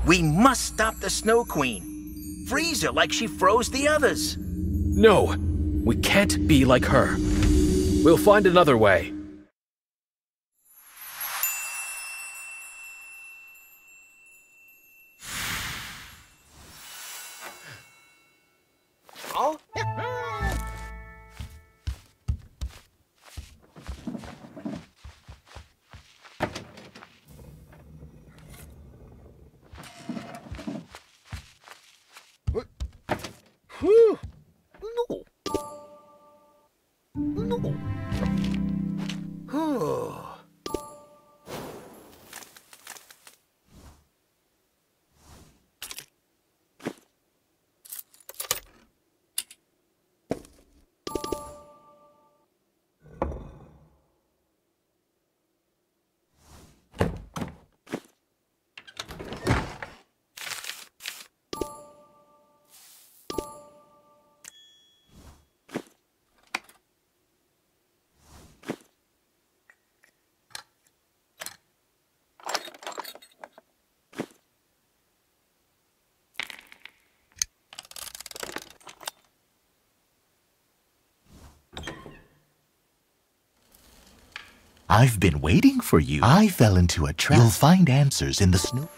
We must stop the Snow Queen. Freeze her like she froze the others. No, we can't be like her. We'll find another way. I've been waiting for you. I fell into a trap. You'll find answers in the snow.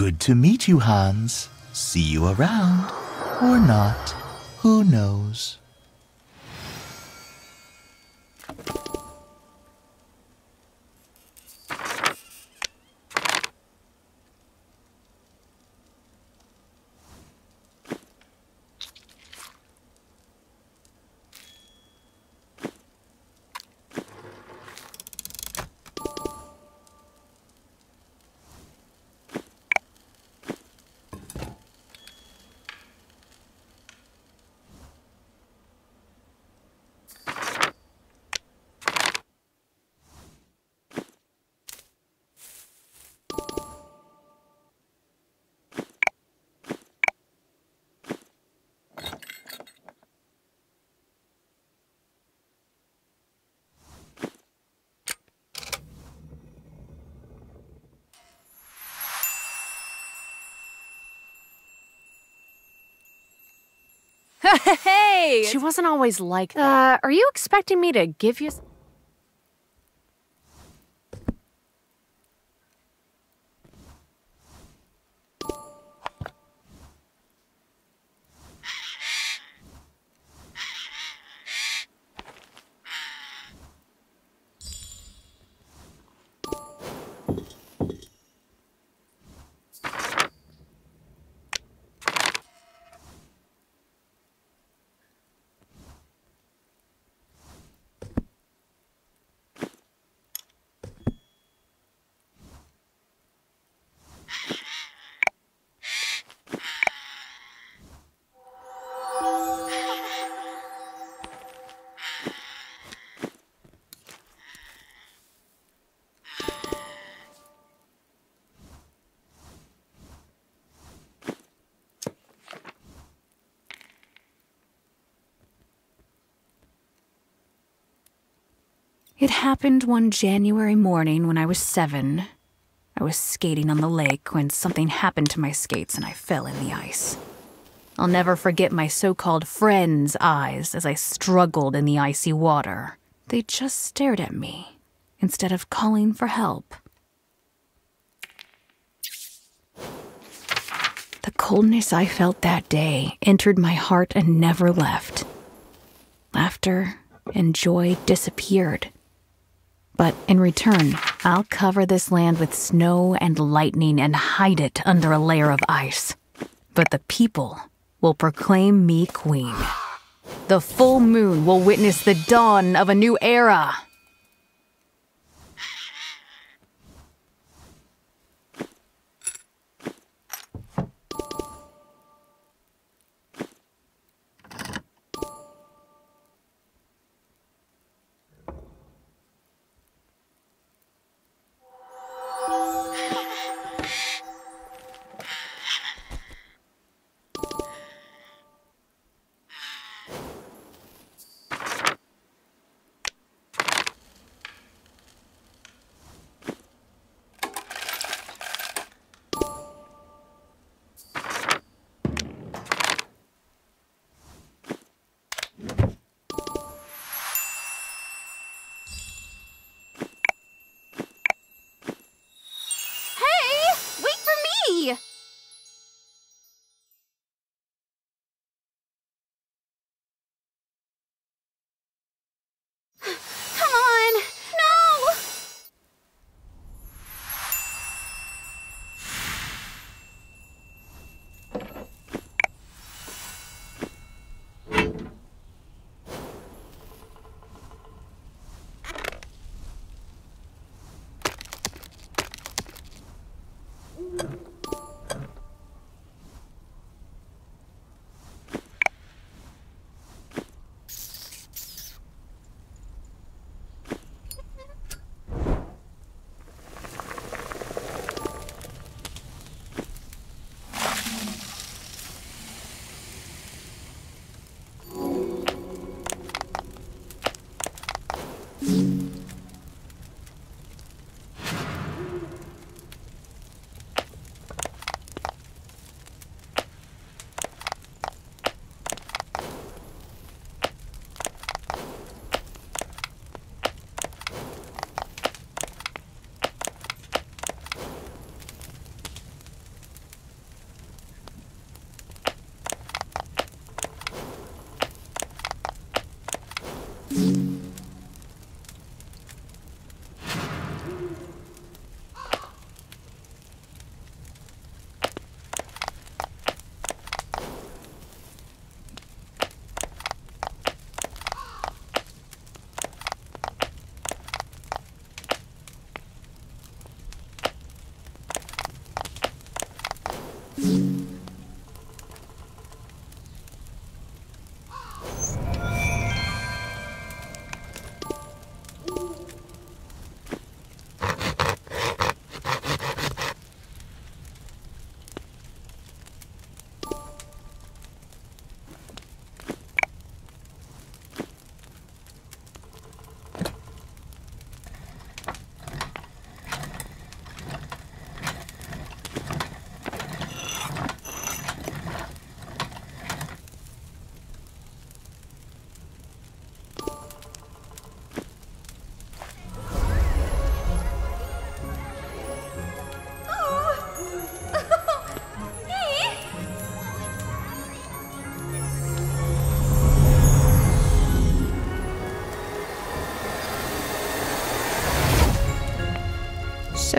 Good to meet you, Hans. See you around. Or not. Who knows? hey! She wasn't always like that. Uh, are you expecting me to give you... It happened one January morning when I was seven. I was skating on the lake when something happened to my skates and I fell in the ice. I'll never forget my so called friend's eyes as I struggled in the icy water. They just stared at me instead of calling for help. The coldness I felt that day entered my heart and never left. Laughter and joy disappeared. But in return, I'll cover this land with snow and lightning and hide it under a layer of ice. But the people will proclaim me queen. The full moon will witness the dawn of a new era.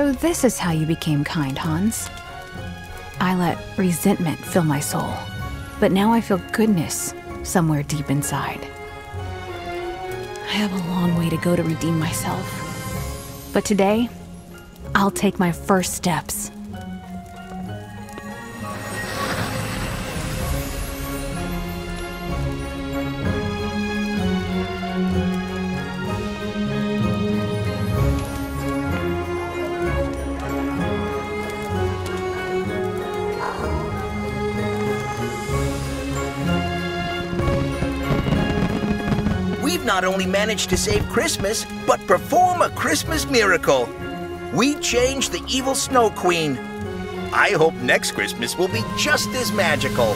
So, this is how you became kind, Hans. I let resentment fill my soul, but now I feel goodness somewhere deep inside. I have a long way to go to redeem myself. But today, I'll take my first steps. Only managed to save Christmas, but perform a Christmas miracle. We changed the evil Snow Queen. I hope next Christmas will be just as magical.